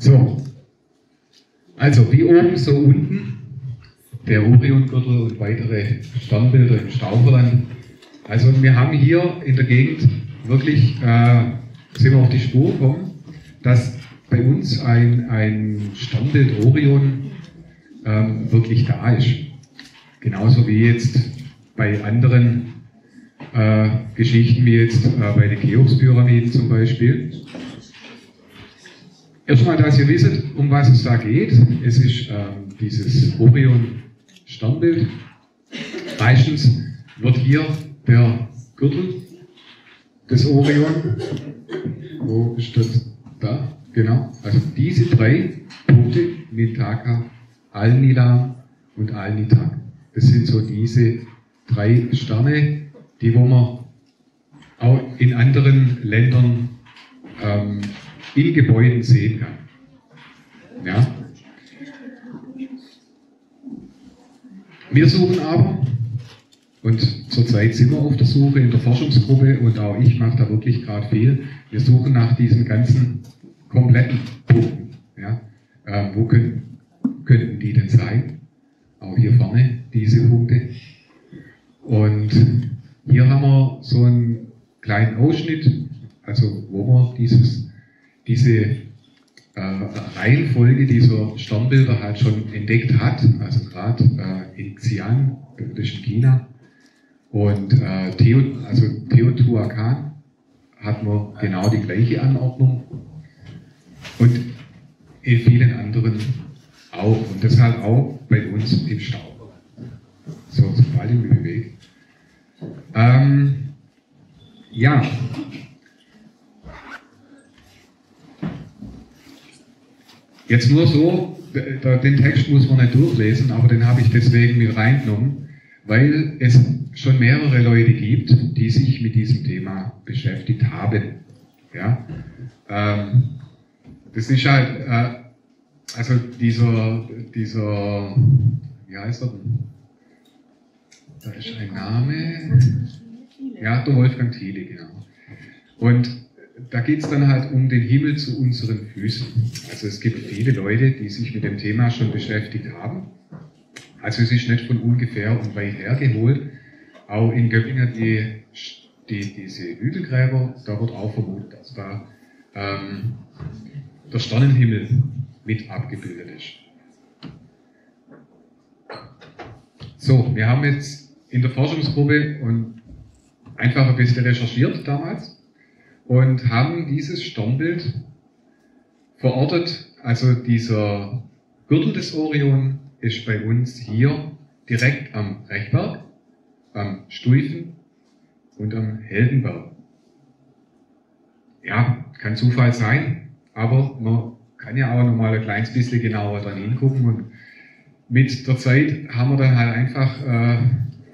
So, also wie oben, so unten, der Oriongürtel und weitere Sternbilder im Stauferland. Also wir haben hier in der Gegend wirklich, äh, sind wir auf die Spur gekommen, dass bei uns ein, ein Sternbild Orion ähm, wirklich da ist. Genauso wie jetzt bei anderen äh, Geschichten, wie jetzt äh, bei den Cheops-Pyramiden zum Beispiel. Erstmal, dass ihr wisst, um was es da geht. Es ist ähm, dieses Orion-Sternbild. Meistens wird hier der Gürtel des Orion, wo ist das? Da, genau. Also diese drei Punkte, Mitaka, Alnilam und Alnitak. Das sind so diese drei Sterne, die wo man auch in anderen Ländern ähm, in Gebäuden sehen kann. Ja. Wir suchen aber, und zurzeit sind wir auf der Suche in der Forschungsgruppe und auch ich mache da wirklich gerade viel, wir suchen nach diesen ganzen kompletten Punkten. Ja. Äh, wo können, könnten die denn sein? Auch hier vorne, diese Punkte. Und hier haben wir so einen kleinen Ausschnitt, also wo man dieses diese äh, Reihenfolge dieser Sternbilder halt schon entdeckt hat, also gerade äh, in Xi'an, das ist in China, und äh, Teo, also Teotihuacan hat man genau die gleiche Anordnung und in vielen anderen auch und deshalb auch bei uns im Stau. So, sobald ich mich bewege. Ähm, ja, Jetzt nur so, den Text muss man nicht durchlesen, aber den habe ich deswegen mit reingenommen, weil es schon mehrere Leute gibt, die sich mit diesem Thema beschäftigt haben. Ja? Ähm, das ist halt, äh, also dieser, dieser, wie heißt er denn? Da ist ein Name. Ja, der Wolfgang Thiele, genau. Und da geht es dann halt um den Himmel zu unseren Füßen. Also es gibt viele Leute, die sich mit dem Thema schon beschäftigt haben. Also es ist nicht von ungefähr und weit her geholt. Auch in Göppingen die, die, diese Hügelgräber, da wird auch vermutet, dass da ähm, der Sternenhimmel mit abgebildet ist. So, wir haben jetzt in der Forschungsgruppe und einfach ein bisschen recherchiert damals und haben dieses Sternbild verortet. Also dieser Gürtel des Orion ist bei uns hier direkt am Rechberg, am Stuifen und am Heldenberg. Ja, kann Zufall sein, aber man kann ja auch noch mal ein kleines bisschen genauer dann hingucken und mit der Zeit haben wir dann halt einfach äh,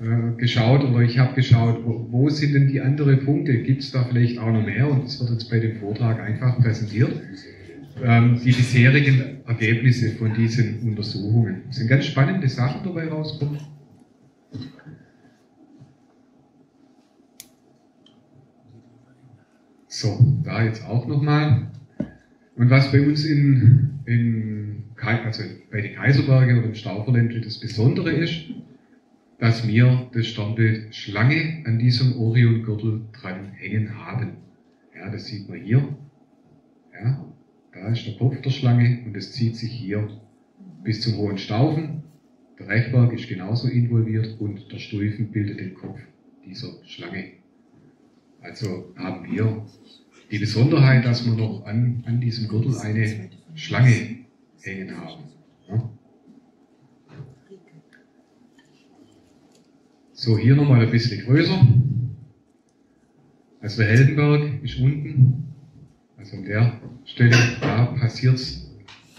äh, geschaut oder ich habe geschaut, wo, wo, sind denn die anderen Punkte? Gibt es da vielleicht auch noch mehr? Und das wird jetzt bei dem Vortrag einfach präsentiert. Ähm, die bisherigen Ergebnisse von diesen Untersuchungen. Es sind ganz spannende Sachen dabei rauskommen. So, da jetzt auch nochmal. Und was bei uns in, in also bei den Kaiserberge oder im Stauferländle das Besondere ist, dass wir das Sternbild Schlange an diesem Oriongürtel dran hängen haben. Ja, das sieht man hier. Ja, da ist der Kopf der Schlange und es zieht sich hier bis zum Hohen Staufen. Der Rechberg ist genauso involviert und der Stufen bildet den Kopf dieser Schlange. Also haben wir die Besonderheit, dass wir noch an, an diesem Gürtel eine Schlange hängen haben. Ja? So, hier nochmal ein bisschen größer. Also Heldenberg ist unten. Also an der Stelle, da passiert es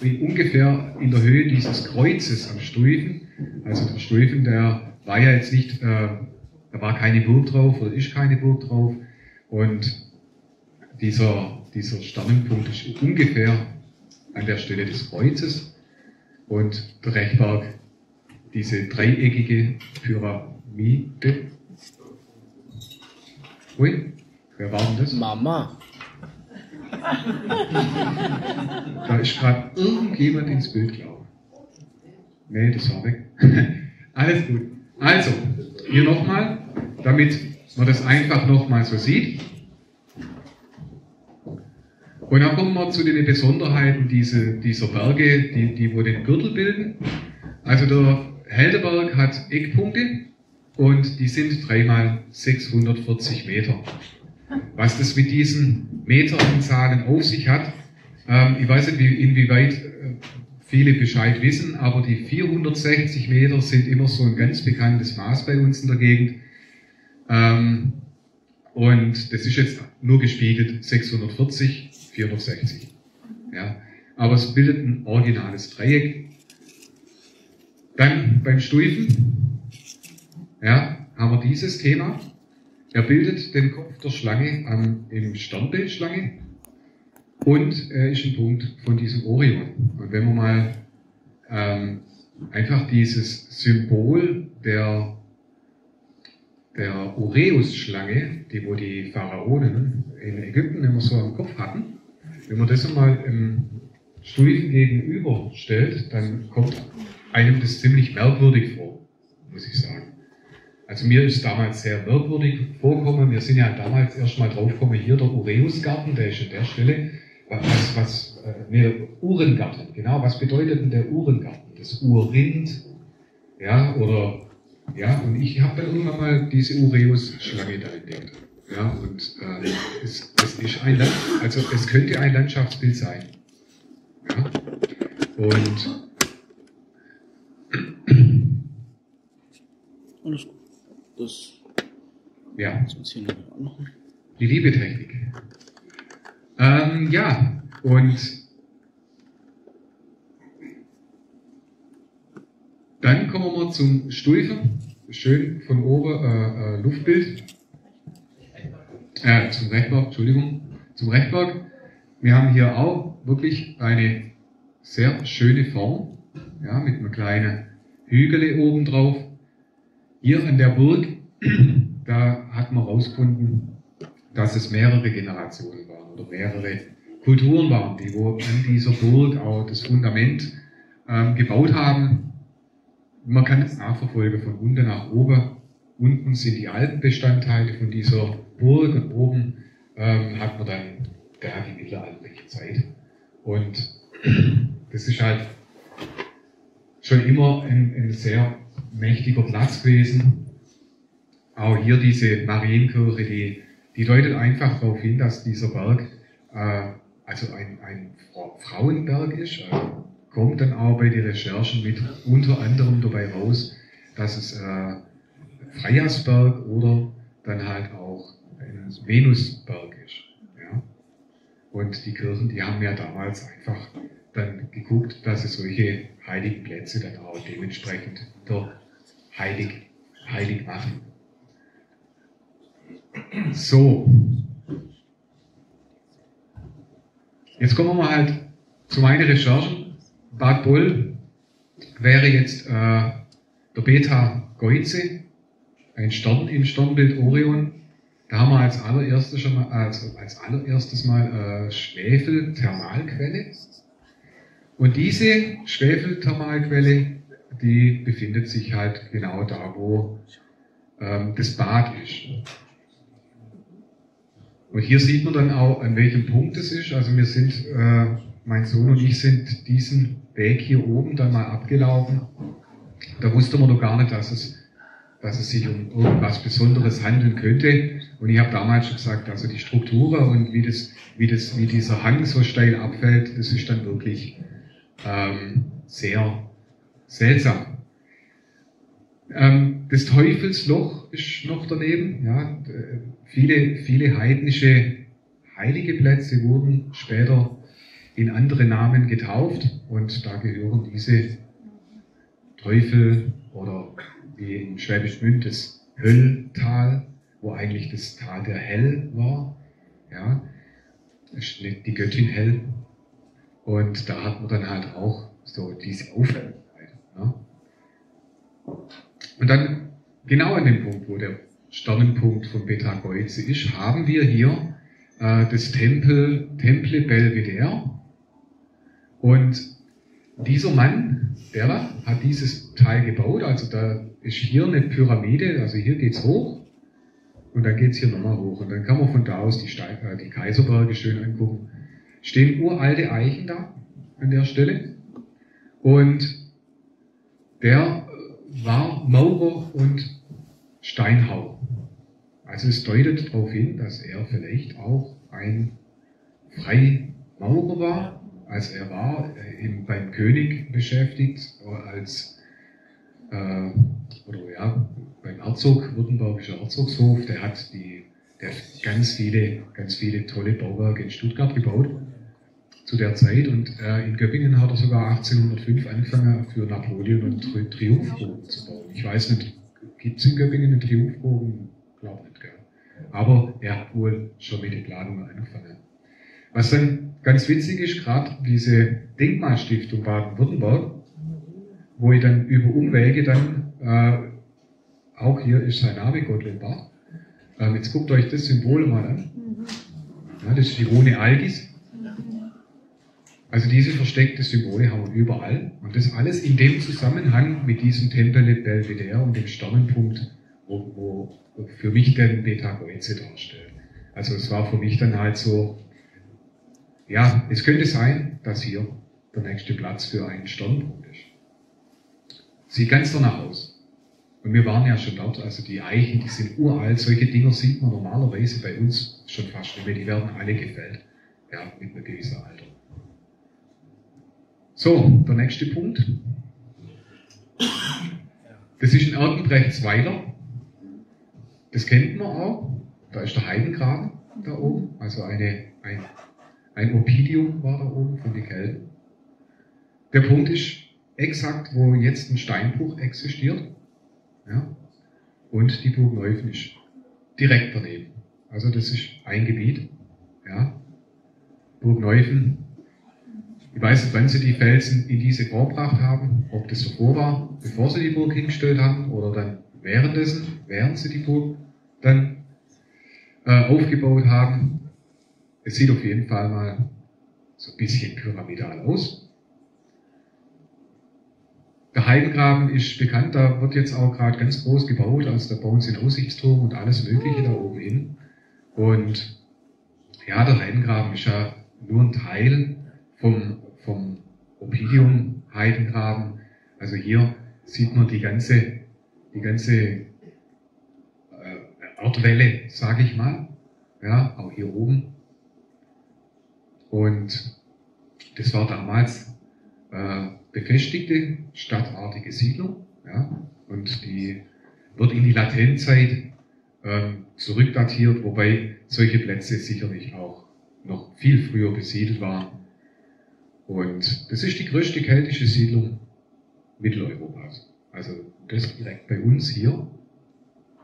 ungefähr in der Höhe dieses Kreuzes am Stufen. Also der Stufen, der war ja jetzt nicht, äh, da war keine Burg drauf oder ist keine Burg drauf. Und dieser, dieser Sternenpunkt ist ungefähr an der Stelle des Kreuzes. Und der Rechberg, diese dreieckige Pyramide, Miete. Ui, wer war denn das? Mama. Da ist gerade irgendjemand ins Bild gelaufen. Nee, das war weg. Alles gut. Also, hier nochmal, damit man das einfach nochmal so sieht. Und dann kommen wir zu den Besonderheiten diese, dieser Berge, die, die wo den Gürtel bilden. Also der Helderberg hat Eckpunkte und die sind dreimal 640 Meter. Was das mit diesen Meteranzahlen auf sich hat, ähm, ich weiß nicht, wie, inwieweit äh, viele Bescheid wissen, aber die 460 Meter sind immer so ein ganz bekanntes Maß bei uns in der Gegend. Ähm, und das ist jetzt nur gespiegelt 640, 460. Ja. Aber es bildet ein originales Dreieck. Dann beim Stufen ja, haben wir dieses Thema. Er bildet den Kopf der Schlange am, im Sternbildschlange und er ist ein Punkt von diesem Orion. Und wenn man mal ähm, einfach dieses Symbol der, der Ureus-Schlange, die wo die Pharaonen in Ägypten immer so am Kopf hatten, wenn man das einmal im Stufen gegenüberstellt, dann kommt einem das ziemlich merkwürdig vor, muss ich sagen. Also mir ist damals sehr merkwürdig vorgekommen. Wir sind ja damals erst mal draufgekommen, hier der Ureusgarten, der ist an der Stelle. Was, was, äh, nee, Uhrengarten, genau. Was bedeutet denn der Uhrengarten? Das Urrind, ja, oder, ja, und ich habe dann irgendwann mal diese Ureus-Schlange da entdeckt. Ja, und äh, es, es ist ein Land, also es könnte ein Landschaftsbild sein. Ja, und Alles gut. Das ja. Die Liebetechnik. Ähm, ja, und dann kommen wir zum Stufe. Schön von oben äh, äh, Luftbild. Äh, zum Rechtberg, Entschuldigung. Zum Rechtberg. Wir haben hier auch wirklich eine sehr schöne Form. Ja, mit einem kleinen Hügel oben drauf. Hier an der Burg, da hat man herausgefunden, dass es mehrere Generationen waren oder mehrere Kulturen waren, die wo an dieser Burg auch das Fundament ähm, gebaut haben. Man kann es nachverfolgen von unten nach oben. Unten sind die alten Bestandteile von dieser Burg und oben ähm, hat man dann da die mittelalterliche Zeit. Und das ist halt schon immer ein, ein sehr mächtiger Platz gewesen. Auch hier diese Marienkirche, die, die deutet einfach darauf hin, dass dieser Berg äh, also ein, ein Frauenberg ist. Äh, kommt dann auch bei den Recherchen mit unter anderem dabei raus, dass es äh, Freijasberg oder dann halt auch ein Venusberg ist. Ja? Und die Kirchen, die haben ja damals einfach dann geguckt, dass sie solche heiligen Plätze dann auch dementsprechend der heilig, heilig machen. So. Jetzt kommen wir mal halt zu meinen Recherchen. Bad Boll wäre jetzt äh, der Beta Goize, ein Stern im Sternbild Orion. Da haben wir als allererstes, schon mal, also als allererstes mal äh, Schwefel-Thermalquelle. Und diese Schwefelthermalquelle, die befindet sich halt genau da, wo ähm, das Bad ist. Und hier sieht man dann auch, an welchem Punkt es ist. Also wir sind, äh, mein Sohn und ich sind diesen Weg hier oben dann mal abgelaufen. Da wusste man noch gar nicht, dass es, dass es sich um irgendwas Besonderes handeln könnte. Und ich habe damals schon gesagt, also die Struktur und wie das, wie das, wie dieser Hang so steil abfällt, das ist dann wirklich ähm, sehr seltsam. Ähm, das Teufelsloch ist noch daneben. Ja, viele, viele heidnische heilige Plätze wurden später in andere Namen getauft und da gehören diese Teufel oder wie im Schwäbisch Münd das Hölltal, wo eigentlich das Tal der Hell war. Ja, die Göttin Hell. Und da hat man dann halt auch so diese Auffälligkeit. Ja. Und dann genau an dem Punkt, wo der Sternenpunkt von Beta Geuze ist, haben wir hier äh, des Tempel, Temple Belvedere. Und dieser Mann, der hat dieses Teil gebaut, also da ist hier eine Pyramide, also hier geht's hoch und dann geht's hier nochmal hoch und dann kann man von da aus die, Stein, äh, die Kaiserberge schön angucken. Stehen uralte Eichen da an der Stelle und der war Maurer und Steinhauer. Also es deutet darauf hin, dass er vielleicht auch ein Freimaurer war. Also er war äh, beim König beschäftigt als äh, oder ja, beim Herzog, Württembergischer Herzogshof, der hat die, der hat ganz viele, ganz viele tolle Bauwerke in Stuttgart gebaut zu der Zeit und äh, in Göppingen hat er sogar 1805 angefangen für Napoleon und Tri Triumphbogen zu bauen. Ich weiß nicht, gibt es in Göppingen einen Triumphbogen? Glaube nicht, gell? Aber er hat wohl schon mit den Planungen angefangen. Was dann ganz witzig ist, gerade diese Denkmalstiftung Baden-Württemberg, wo ich dann über Umwege dann, äh, auch hier ist sein Name, Gottlieb Barth, ähm, jetzt guckt euch das Symbol mal an. Ja, das ist die Rune Algis. Also diese versteckte Symbole haben wir überall. Und das alles in dem Zusammenhang mit diesem Tempel Belvedere und dem Sternenpunkt, wo, wo für mich den Beta Goetze darstellt. Also es war für mich dann halt so, ja, es könnte sein, dass hier der nächste Platz für einen Sternpunkt ist. Sieht ganz danach aus. Und wir waren ja schon dort, also die Eichen, die sind uralt, solche Dinger sieht man normalerweise bei uns schon fast nicht mehr, die werden alle gefällt. Ja, mit einem gewissen Alter. So, der nächste Punkt. Das ist ein Erdenbrechtsweiler. Das kennt man auch. Da ist der Heidengraben da oben. Also eine, ein, ein Opidium war da oben von den Kelten. Der Punkt ist exakt, wo jetzt ein Steinbruch existiert. Ja? Und die Burg Neufen ist direkt daneben. Also das ist ein Gebiet. Ja? Burg Neufen ich weiß nicht, wann sie die Felsen in diese vorgebracht haben, ob das davor war, bevor sie die Burg hingestellt haben, oder dann währenddessen, während sie die Burg dann äh, aufgebaut haben. Es sieht auf jeden Fall mal so ein bisschen pyramidal aus. Der Heidengraben ist bekannt, da wird jetzt auch gerade ganz groß gebaut, also da bauen sie einen Aussichtsturm und alles Mögliche da oben hin. Und ja, der Heidengraben ist ja nur ein Teil vom vom Opidium Heidengraben. Also hier sieht man die ganze, die ganze äh, Erdwelle, sage ich mal. Ja, auch hier oben. Und das war damals äh, befestigte, stadtartige Siedlung. Ja, und die wird in die Latenzeit äh, zurückdatiert, wobei solche Plätze sicherlich auch noch viel früher besiedelt waren und das ist die größte keltische Siedlung Mitteleuropas. Also das direkt bei uns hier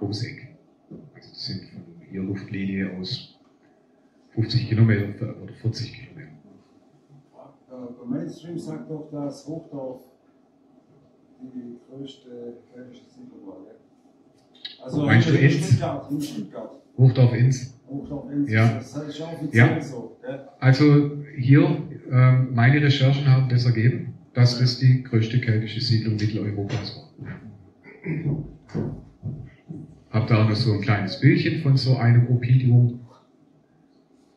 ums Eck. Also das sind von hier Luftlinie aus 50 Kilometer oder 40 Kilometer. Der Mainstream sagt doch, dass Hochdorf die größte keltische Siedlung war. Also Meinst du in Enz? Stuttgart, in Stuttgart. Hochdorf Inns. Hochdorf Enz, Ja. das ist ja offiziell Ja. so. Gell? Also hier, ähm, meine Recherchen haben das ergeben, dass das die größte keltische Siedlung Mitteleuropas war. Hab da auch noch so ein kleines Bildchen von so einem Opidium.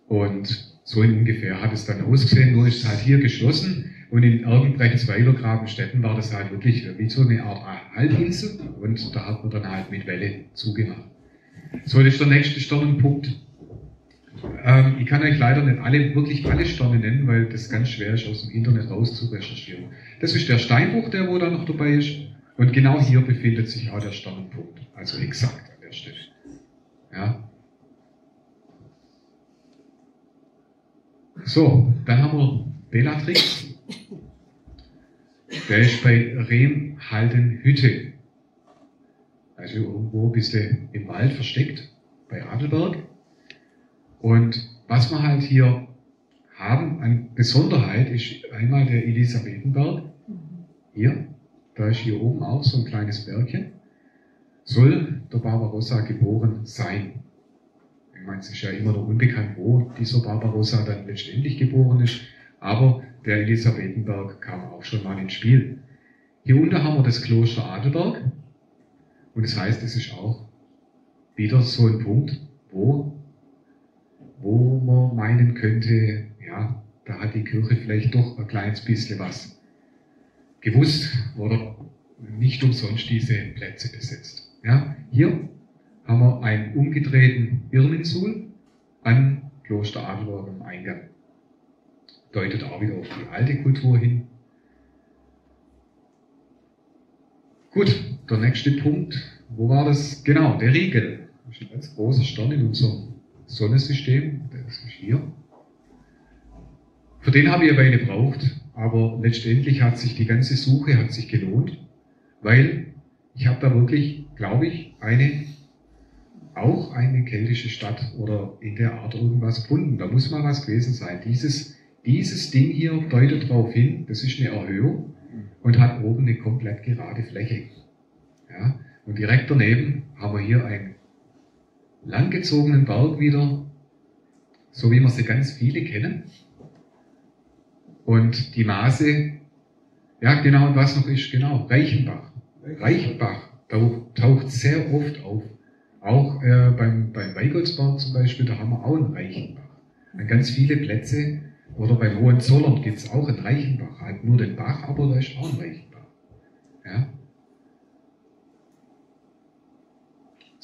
Und so in ungefähr hat es dann ausgesehen, nur ist es halt hier geschlossen. Und in Ergenbrechtsweiler Grabenstetten war das halt wirklich wie so eine Art Halbinsel. Und da hat man dann halt mit Welle zugemacht. So, das ist der nächste Sternenpunkt. Ähm, ich kann euch leider nicht alle, wirklich alle Sterne nennen, weil das ganz schwer ist, aus dem Internet raus zu recherchieren. Das ist der Steinbruch, der wo da noch dabei ist. Und genau hier befindet sich auch der Sternenpunkt. Also exakt an der Stelle. Ja. So, dann haben wir Bellatrix. Der ist bei Remhaldenhütte. Also irgendwo ein bisschen im Wald versteckt, bei Adelberg. Und was wir halt hier haben an Besonderheit ist einmal der Elisabethenberg. Hier, da ist hier oben auch so ein kleines Bergchen. Soll der Barbarossa geboren sein. Ich meine, es ist ja immer noch unbekannt, wo dieser Barbarossa dann letztendlich geboren ist, aber der Elisabethenberg kam auch schon mal ins Spiel. Hier unten haben wir das Kloster Adelberg und das heißt, es ist auch wieder so ein Punkt, wo, wo man meinen könnte, ja, da hat die Kirche vielleicht doch ein kleines bisschen was gewusst oder nicht umsonst diese Plätze besetzt. Ja, hier haben wir einen umgedrehten Irminsul an Kloster Adelberg am Eingang. Deutet auch wieder auf die alte Kultur hin. Gut, der nächste Punkt. Wo war das? Genau, der Riegel. Das ist ein ganz großer Stern in unserem Sonnensystem. Der ist hier. Für den habe ich eine Weile gebraucht, aber letztendlich hat sich die ganze Suche hat sich gelohnt, weil ich habe da wirklich, glaube ich, eine auch eine keltische Stadt oder in der Art irgendwas gefunden. Da muss mal was gewesen sein. Dieses, dieses Ding hier deutet darauf hin, das ist eine Erhöhung und hat oben eine komplett gerade Fläche. Ja? Und direkt daneben haben wir hier einen langgezogenen Berg wieder, so wie wir sie ganz viele kennen. Und die Maße, ja genau, und was noch ist, genau, Reichenbach. Reichenbach taucht sehr oft auf. Auch äh, beim, beim Weigoldsberg zum Beispiel, da haben wir auch einen Reichenbach. An ganz viele Plätze, oder beim Hohenzollern gibt es auch einen Reichenbach, halt nur den Bach, aber da ist auch ein Reichenbach. Ja?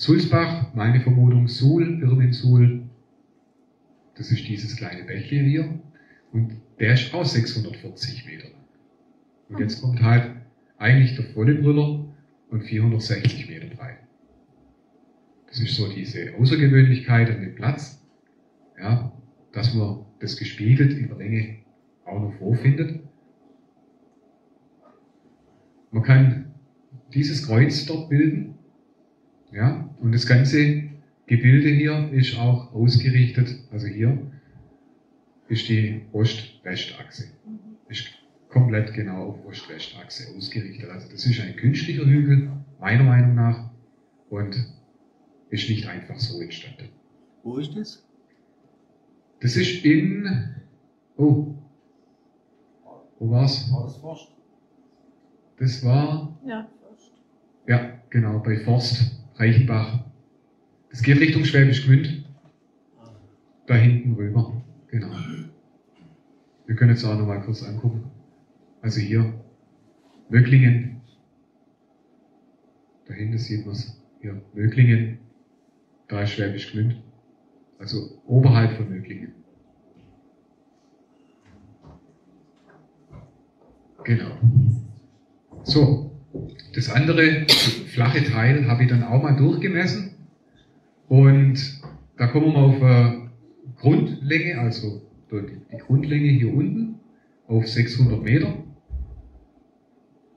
Sulzbach, meine Vermutung, Suhl, Irminsul, das ist dieses kleine Bächchen hier, und der ist auch 640 Meter lang. Und jetzt kommt halt eigentlich der volle Brüller und 460 Meter breit. Das ist so diese Außergewöhnlichkeit an dem Platz, ja, dass man das gespiegelt in der Länge auch noch vorfindet. Man kann dieses Kreuz dort bilden, ja, und das ganze Gebilde hier ist auch ausgerichtet, also hier ist die Ost-West-Achse. Ist komplett genau auf Ost-West-Achse ausgerichtet. Also das ist ein künstlicher Hügel, meiner Meinung nach, und ist nicht einfach so entstanden. Wo ist das? Das ist in. Oh. Wo war's? War das Forst? Das war. Ja, Forst. Ja, genau, bei Forst, Reichenbach. Das geht Richtung Schwäbisch Gmünd. Da hinten rüber. Genau. Wir können jetzt auch noch mal kurz angucken. Also hier, Möglingen. Da hinten sieht man es. Hier, Möglingen. Da ist Schwäbisch Gmünd. Also oberhalb von Möglingen. Genau. So, das andere flache Teil habe ich dann auch mal durchgemessen. Und da kommen wir mal auf äh, Grundlänge, also die Grundlänge hier unten auf 600 Meter.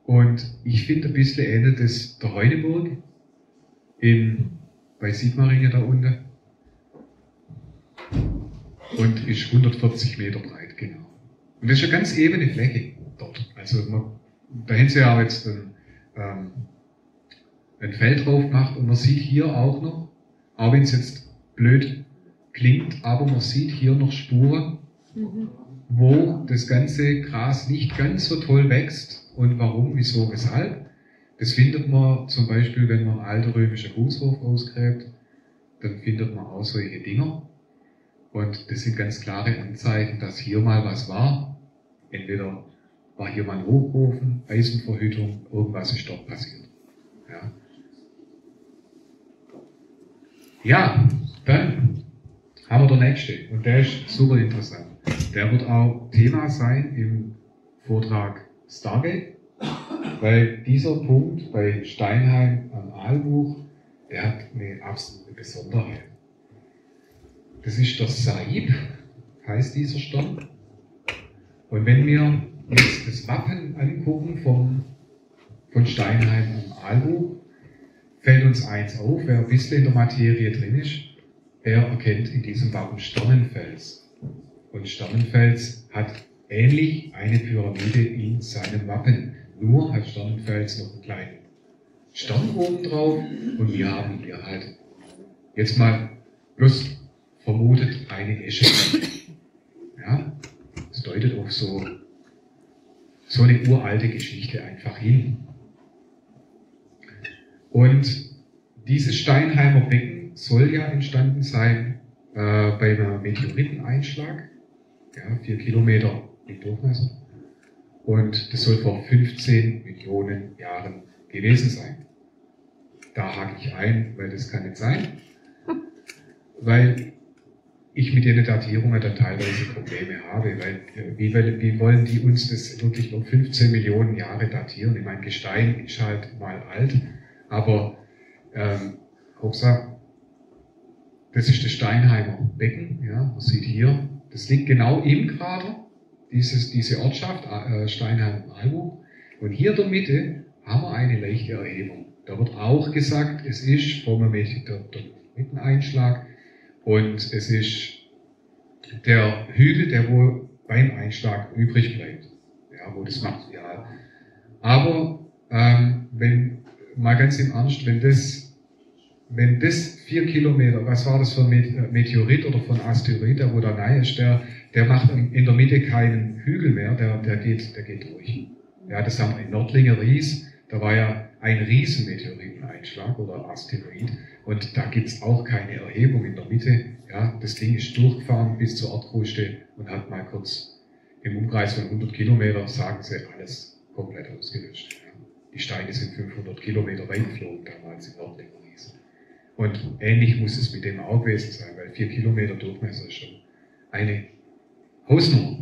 Und ich finde ein bisschen ähnelt es der Heuneburg in, bei Sigmaringen da unten. Und ist 140 Meter breit, genau. Und das ist eine ganz ebene Fläche dort. Also man, da hätten sie ja jetzt ein, ähm, ein Feld drauf gemacht und man sieht hier auch noch, auch wenn es jetzt blöd klingt, aber man sieht hier noch Spuren, Mhm. wo das ganze Gras nicht ganz so toll wächst und warum, wieso, weshalb. Das findet man zum Beispiel, wenn man einen alten römischen Gutshof ausgräbt, dann findet man auch solche Dinger. Und das sind ganz klare Anzeichen, dass hier mal was war. Entweder war ein Hochofen, Eisenverhütung, irgendwas ist dort passiert. Ja, ja dann haben wir der nächste und der ist super interessant. Der wird auch Thema sein im Vortrag Stargate, weil dieser Punkt bei Steinheim am Aalbuch, der hat eine absolute Besonderheit. Das ist der Saib, heißt dieser Stern. Und wenn wir jetzt das Wappen angucken vom, von Steinheim am Aalbuch, fällt uns eins auf, wer ein bisschen in der Materie drin ist, er erkennt in diesem Wappen Sternenfels. Und Sternenfels hat ähnlich eine Pyramide in seinem Wappen. Nur hat Sternenfels noch einen kleinen Stern oben drauf und wir haben hier halt jetzt mal bloß vermutet eine Esche. Ja, es deutet auf so, so eine uralte Geschichte einfach hin. Und dieses Steinheimer Becken soll ja entstanden sein äh, bei einem Meteoriteneinschlag, ja, vier Kilometer im Durchmesser. Und das soll vor 15 Millionen Jahren gewesen sein. Da hake ich ein, weil das kann nicht sein. Weil ich mit den Datierungen dann teilweise Probleme habe, weil äh, wie, wie wollen die uns das wirklich noch 15 Millionen Jahre datieren? Ich meine, Gestein ist halt mal alt, aber ähm, Hoxha, das ist das Steinheimer Becken, ja, man sieht hier, das liegt genau im Krater, dieses, diese Ortschaft äh, Steinheim-Almo. Und hier in der Mitte haben wir eine leichte Erhebung. Da wird auch gesagt, es ist vom Meteoriteneinschlag und es ist der Hügel, der wohl beim Einschlag übrig bleibt. Ja, wo das Material. Aber ähm, wenn, mal ganz im Ernst, wenn das, wenn das vier Kilometer, was war das für ein Meteorit oder von Asteroid, der wo da rein ist, der, der macht in der Mitte keinen Hügel mehr, der, der geht, der geht durch. Ja, das haben wir in Nördlinger Ries, da war ja ein Riesenmeteoriteneinschlag oder Asteroid und da gibt's auch keine Erhebung in der Mitte. Ja, das Ding ist durchgefahren bis zur Erdkruste und hat mal kurz im Umkreis von 100 Kilometer, sagen sie, alles komplett ausgelöscht. Die Steine sind 500 Kilometer weit geflogen damals in Nördlinger Ries. Und ähnlich muss es mit dem auch gewesen sein, weil vier Kilometer Durchmesser ist schon eine Hausnummer.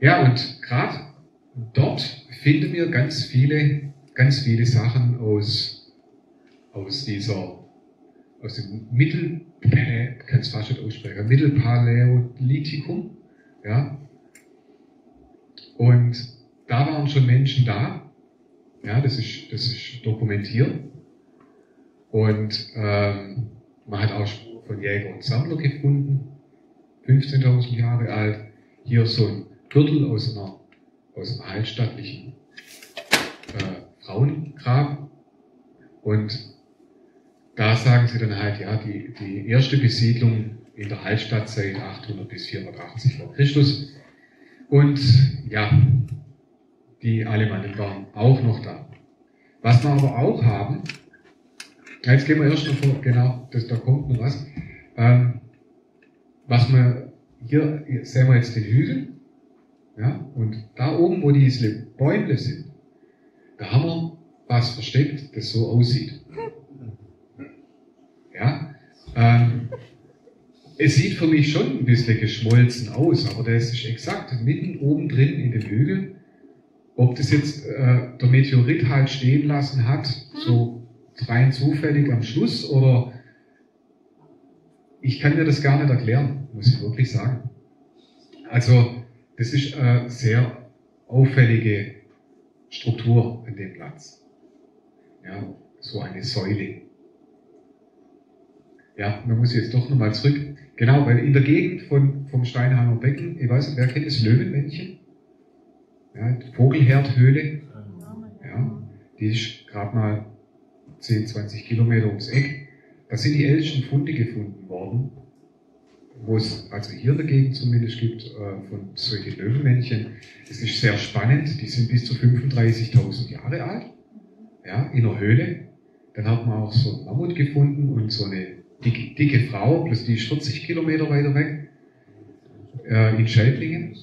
Ja, und gerade dort finden wir ganz viele, ganz viele Sachen aus, aus dieser, aus dem Mittel, kann es fast aussprechen, Mittelpaläolithikum, ja. Und da waren schon Menschen da, ja, das ist, das ist dokumentiert. Und ähm, man hat auch von Jäger und Sammler gefunden, 15.000 Jahre alt. Hier so ein Gürtel aus einer aus einem altstattlichen äh, Frauengrab. Und da sagen sie dann halt, ja, die, die erste Besiedlung in der Altstadt seit 800 bis 480 vor Christus. Und ja, die Alemannen waren auch noch da. Was wir aber auch haben, jetzt gehen wir erst noch vor, genau, das, da kommt noch was. Ähm, was wir, hier sehen wir jetzt den Hügel, ja, und da oben, wo diese Bäume sind, da haben wir was versteckt, das so aussieht. Ja, ähm, es sieht für mich schon ein bisschen geschmolzen aus, aber das ist exakt mitten oben drin in dem Hügel. Ob das jetzt äh, der Meteorit halt stehen lassen hat, so rein zufällig am Schluss, oder ich kann mir das gar nicht erklären, muss ich wirklich sagen. Also, das ist eine sehr auffällige Struktur an dem Platz. Ja, so eine Säule. Ja, man muss jetzt doch nochmal zurück. Genau, weil in der Gegend von, vom Steinheimer Becken, ich weiß nicht, wer kennt das Löwenmännchen? Ja, Vogelherdhöhle. Ja, die ist gerade mal 10, 20 Kilometer ums Eck. Da sind die ältesten Funde gefunden worden wo es also hier dagegen zumindest gibt, äh, von solchen Löwenmännchen. Es ist sehr spannend, die sind bis zu 35.000 Jahre alt, ja, in der Höhle. Dann hat man auch so einen Mammut gefunden und so eine dicke, dicke Frau, plus die ist 40 Kilometer weiter weg, äh, in Scheidlingen.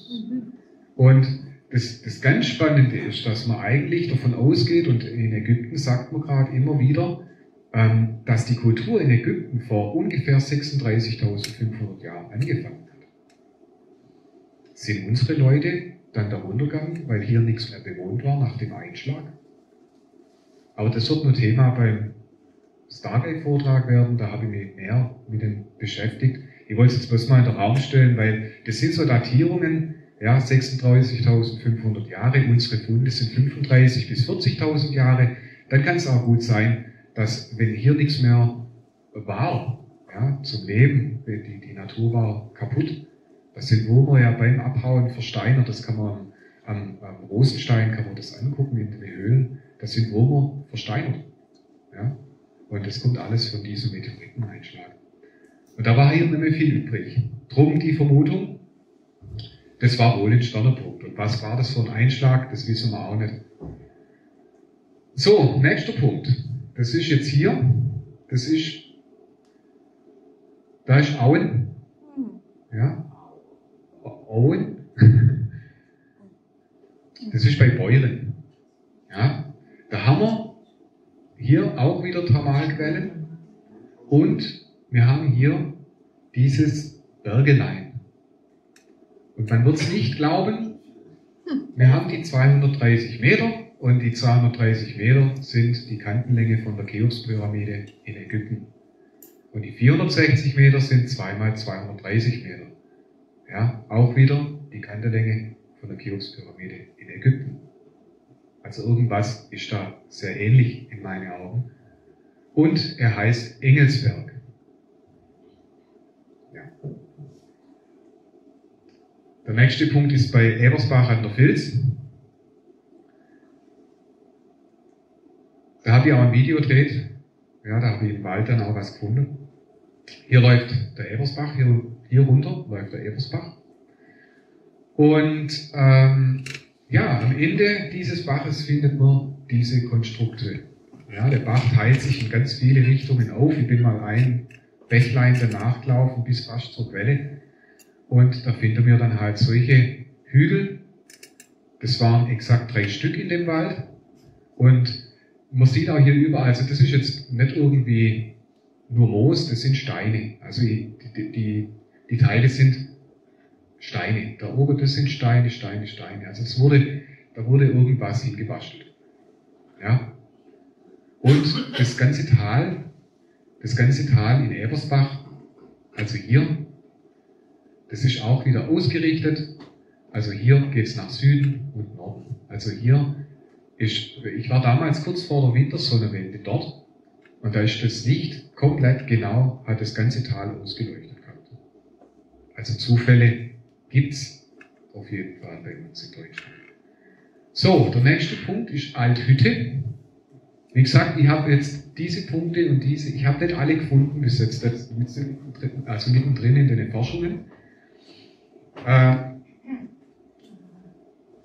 Und das, das ganz Spannende ist, dass man eigentlich davon ausgeht, und in Ägypten sagt man gerade immer wieder, ähm, dass die Kultur in Ägypten vor ungefähr 36.500 Jahren angefangen hat. Sind unsere Leute dann darunter gegangen, weil hier nichts mehr bewohnt war nach dem Einschlag? Aber das wird nur Thema beim Stargate-Vortrag werden, da habe ich mich mehr mit dem beschäftigt. Ich wollte es jetzt bloß mal in den Raum stellen, weil das sind so Datierungen, ja, 36.500 Jahre, unsere Funde sind 35.000 bis 40.000 Jahre. Dann kann es auch gut sein, dass wenn hier nichts mehr war, ja, zum Leben, die, die Natur war kaputt, das sind Würmer ja beim Abhauen versteinert, das kann man am, am Rosenstein kann man das angucken in den Höhlen, das sind Würmer versteinert. Und das kommt alles von diesem Meteoriteneinschlag. Und da war hier nicht mehr viel übrig. Drum die Vermutung, das war wohl ein Sternepunkt. Und was war das für ein Einschlag, das wissen wir auch nicht. So, nächster Punkt. Das ist jetzt hier, das ist, da ist Auen. Ja, Auen. Das ist bei Beuren. Ja, da haben wir hier auch wieder Thermalquellen und wir haben hier dieses Bergelein. Und man wird es nicht glauben, wir haben die 230 Meter und die 230 Meter sind die Kantenlänge von der Cheops-Pyramide in Ägypten. Und die 460 Meter sind zweimal 230 Meter. Ja, auch wieder die Kantenlänge von der Cheops-Pyramide in Ägypten. Also irgendwas ist da sehr ähnlich in meinen Augen. Und er heißt Engelsberg. Ja. Der nächste Punkt ist bei Ebersbach an der Filz. Da habe ich auch ein Video gedreht. Ja, da habe ich im Wald dann auch was gefunden. Hier läuft der Ebersbach, hier, hier runter läuft der Ebersbach. Und ähm, ja, am Ende dieses Baches findet man diese Konstrukte. Ja, der Bach teilt sich in ganz viele Richtungen auf. Ich bin mal ein Bächlein danach gelaufen bis fast zur Quelle. Und da finden wir dann halt solche Hügel. Das waren exakt drei Stück in dem Wald. Und man sieht auch hier überall, also das ist jetzt nicht irgendwie nur Moos, das sind Steine. Also die, die, die Teile sind Steine. Da oben, das sind Steine, Steine, Steine. Also es wurde, da wurde irgendwas hingebastelt. Ja. Und das ganze Tal, das ganze Tal in Ebersbach, also hier, das ist auch wieder ausgerichtet. Also hier geht's nach Süden und Norden. Also hier ist, ich war damals kurz vor der Wintersonnenwende dort und da ist das Licht komplett genau, hat das ganze Tal ausgeleuchtet gehabt. Also Zufälle gibt's auf jeden Fall bei uns in Deutschland. So, der nächste Punkt ist Althütte. Wie gesagt, ich habe jetzt diese Punkte und diese, ich habe nicht alle gefunden bis jetzt, also mittendrin in den Forschungen. Äh,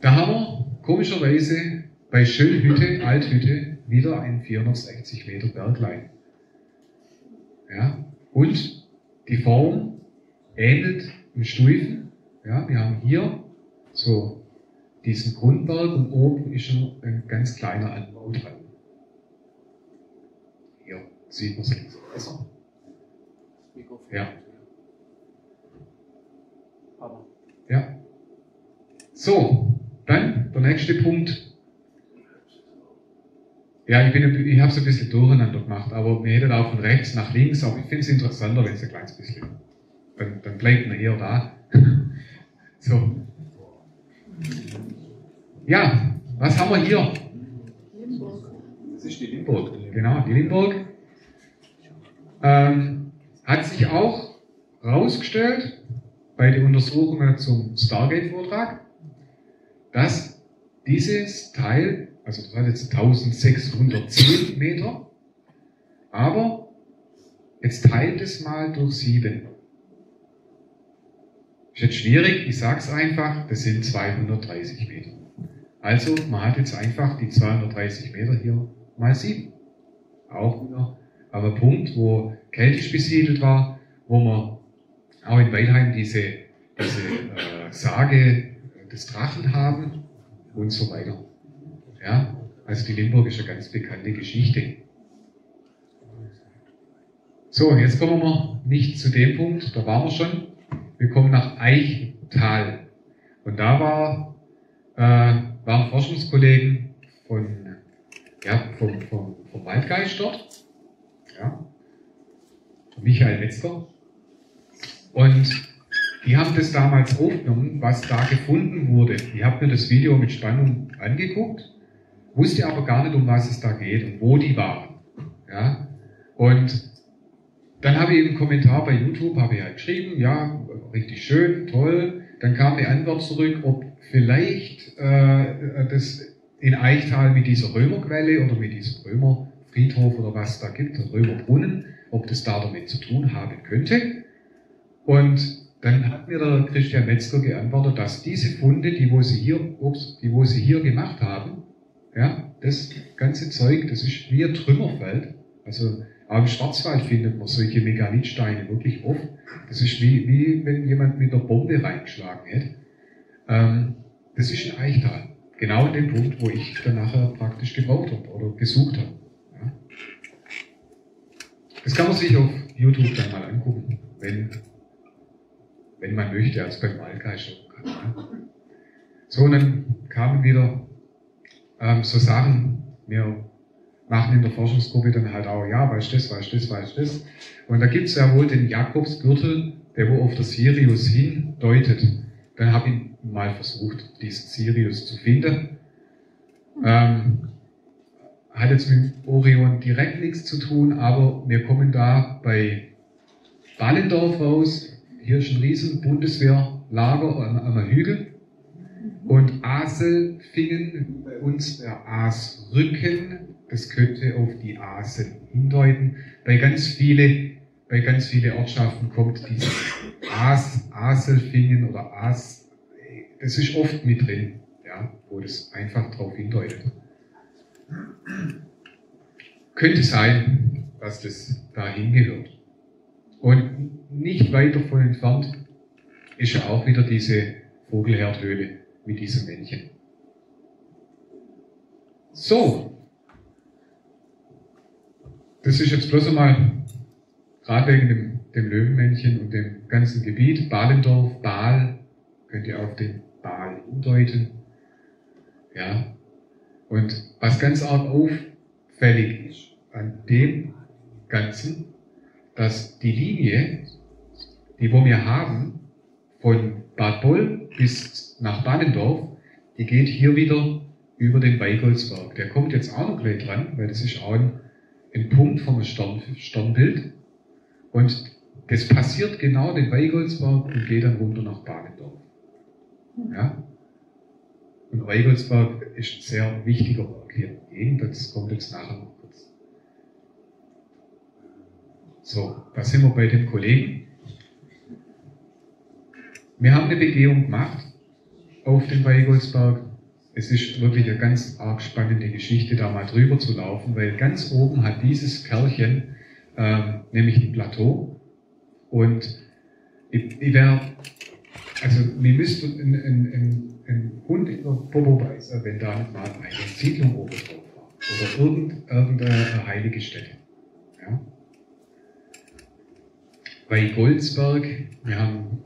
da haben wir komischerweise bei Schönhütte, Althütte, wieder ein 460 Meter Berglein. Ja, und die Form ähnelt im Stufen. Ja, wir haben hier so diesen Grundberg und oben ist schon ein ganz kleiner Anbau dran. Hier sieht man es besser. Ja. Ja. So, dann der nächste Punkt. Ja, ich, bin, ich habe es ein bisschen durcheinander gemacht, aber mir hätte auch von rechts nach links, aber ich finde es interessanter, wenn es ein kleines bisschen. Dann, dann bleibt man eher da. So. Ja, was haben wir hier? Limburg. Das ist die Limburg. Genau, die Limburg. Ähm, hat sich auch herausgestellt bei den Untersuchungen zum Stargate-Vortrag, dass dieses Teil also das hat jetzt 1610 Meter. Aber jetzt teilt es mal durch 7. Ist jetzt schwierig, ich sage es einfach, das sind 230 Meter. Also man hat jetzt einfach die 230 Meter hier mal 7. Auch wieder aber Punkt, wo keltisch besiedelt war, wo man auch in Weilheim diese, diese äh, Sage des Drachen haben und so weiter. Ja? Also die Limburg ist eine ganz bekannte Geschichte. So, jetzt kommen wir nicht zu dem Punkt, da waren wir schon. Wir kommen nach Eichtal. Und da war, äh, waren Forschungskollegen von, ja, vom, vom, vom Waldgeist dort. Ja, Michael Metzger. Und die haben das damals aufgenommen, was da gefunden wurde. Ich habe mir das Video mit Spannung angeguckt wusste aber gar nicht, um was es da geht und wo die waren. Ja? Und dann habe ich einen Kommentar bei YouTube, habe ich halt geschrieben, ja, richtig schön, toll. Dann kam die Antwort zurück, ob vielleicht äh, das in Eichtal mit dieser Römerquelle oder mit diesem Römerfriedhof oder was da gibt, Römerbrunnen, ob das da damit zu tun haben könnte. Und dann hat mir der Christian Metzger geantwortet, dass diese Funde, die wo sie hier, ups, die wo sie hier gemacht haben, ja, das ganze Zeug, das ist wie ein Trümmerfeld. Also auch im Schwarzwald findet man solche Megalithsteine wirklich oft. Das ist wie, wie wenn jemand mit einer Bombe reingeschlagen hätte. Ähm, das ist ein Eichtal. Genau in dem Punkt, wo ich dann nachher praktisch gebraucht habe oder gesucht habe. Ja. Das kann man sich auf YouTube dann mal angucken, wenn wenn man möchte, als beim Wahlkreiskanal. So, und dann kamen wieder ähm, so Sachen, wir machen in der Forschungsgruppe dann halt auch, ja, weißt du das, weißt du das, weißt du das. Und da gibt es ja wohl den Jakobsgürtel, der wo auf der Sirius hindeutet. Dann habe ich mal versucht, diesen Sirius zu finden. Ähm, hat jetzt mit Orion direkt nichts zu tun, aber wir kommen da bei Ballendorf raus, hier ist ein riesen Bundeswehrlager am, am Hügel. Und Aselfingen, bei uns der Aasrücken, das könnte auf die Asel hindeuten. Bei ganz viele, bei ganz viele Ortschaften kommt dieses Aas, Aselfingen oder Aas, das ist oft mit drin, ja, wo das einfach darauf hindeutet. Könnte sein, dass das da hingehört. Und nicht weit davon entfernt ist ja auch wieder diese Vogelherdhöhle mit diesem Männchen. So. Das ist jetzt bloß einmal, gerade wegen dem, dem Löwenmännchen und dem ganzen Gebiet, Balendorf, Baal, könnt ihr auf den Baal hindeuten. Ja. Und was ganz arg auffällig ist an dem Ganzen, dass die Linie, die wir haben, von Bad Boll bis nach Bannendorf, die geht hier wieder über den Weigoldsberg. Der kommt jetzt auch noch gleich dran, weil das ist auch ein, ein Punkt vom Stern, Sternbild. Und das passiert genau den Weigoldsberg und geht dann runter nach Bagendorf. Ja? Und Weigoldsberg ist ein sehr wichtiger Berg hier in das kommt jetzt nachher noch kurz. So, da sind wir bei dem Kollegen. Wir haben eine Begehung gemacht auf dem Weigoldsberg. Es ist wirklich eine ganz arg spannende Geschichte, da mal drüber zu laufen, weil ganz oben hat dieses Kerlchen ähm, nämlich ein Plateau und ich, ich wäre, also wir müssten einen, einen, einen Hund in der Popo beißen, wenn da mal eine Siedlung oben drauf war oder irgend, irgendeine heilige Stätte. Ja? Bei Goldsberg, wir haben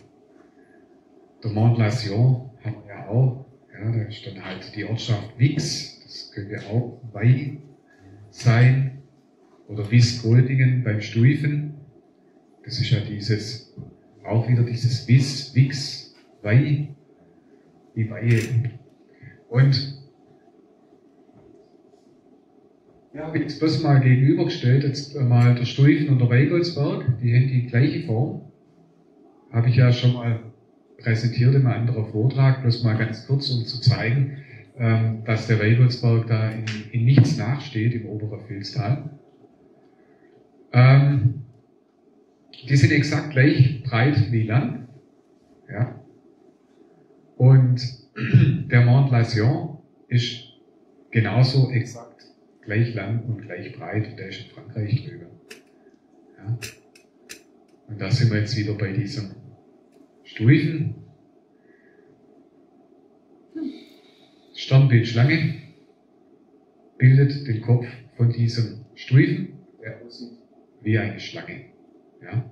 der Mont Lation, haben wir ja auch, ja, da ist dann halt die Ortschaft Wix, das könnte auch Wei sein, oder Wiss-Goldingen beim Stuifen, das ist ja dieses, auch wieder dieses Wiss, Wix, Wei, die Weihe. Und ja, habe ich jetzt bloß mal gegenübergestellt, jetzt mal der Stuifen und der Weigoldsberg, die haben die gleiche Form. Habe ich ja schon mal präsentiert einem anderen Vortrag, bloß mal ganz kurz, um zu zeigen, ähm, dass der Weigoldsberg da in, in nichts nachsteht im oberen Filztal. Ähm, die sind exakt gleich breit wie lang. Ja. Und der Mont Lation ist genauso exakt gleich lang und gleich breit, der ist in Frankreich drüber. Ja. Und da sind wir jetzt wieder bei diesem Stufen. Sternbild Schlange bildet den Kopf von diesem Stufen, der aussieht wie eine Schlange. Ja.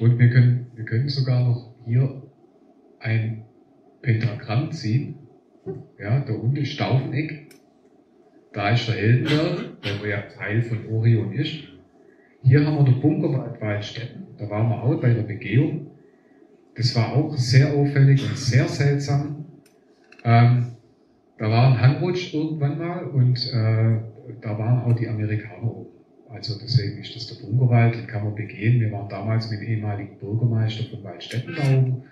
Und wir können, wir können sogar noch hier ein Pentagramm ziehen, ja, unten ist Staufeneck. Da ist der Heldenberg, der ja Teil von Orion ist. Hier haben wir den Bunkerwald Waldstätten. Da waren wir auch bei der Begehung. Das war auch sehr auffällig und sehr seltsam. Ähm, da war ein Hangrutsch irgendwann mal und äh, da waren auch die Amerikaner oben. Also deswegen ist das der Bunkerwald, den kann man begehen. Wir waren damals mit dem ehemaligen Bürgermeister von Waldstätten da oben.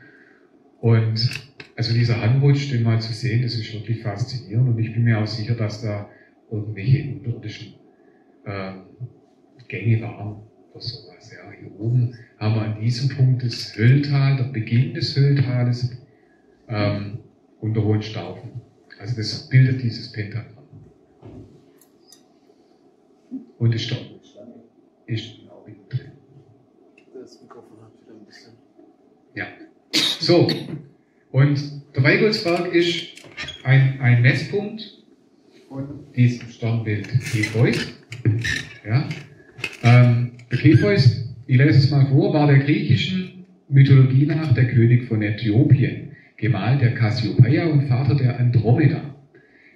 Und also dieser Handrutsch, den mal zu sehen, das ist wirklich faszinierend und ich bin mir auch sicher, dass da irgendwelche unterirdischen äh, Gänge waren oder sowas. Ja. Hier oben haben wir an diesem Punkt das Hölltal, der Beginn des Hölltales ähm, unter Hohenstaufen. Also das bildet dieses Pentagramm. Und ist ist auch innen drin. Das Mikrofon hat wieder ein bisschen. Ja. So, und der Weigoldsberg ist ein, ein Messpunkt von diesem Sternbild Kepheus. Ja. Kepheus, ich lese es mal vor, war der griechischen Mythologie nach der König von Äthiopien, Gemahl der Cassiopeia und Vater der Andromeda.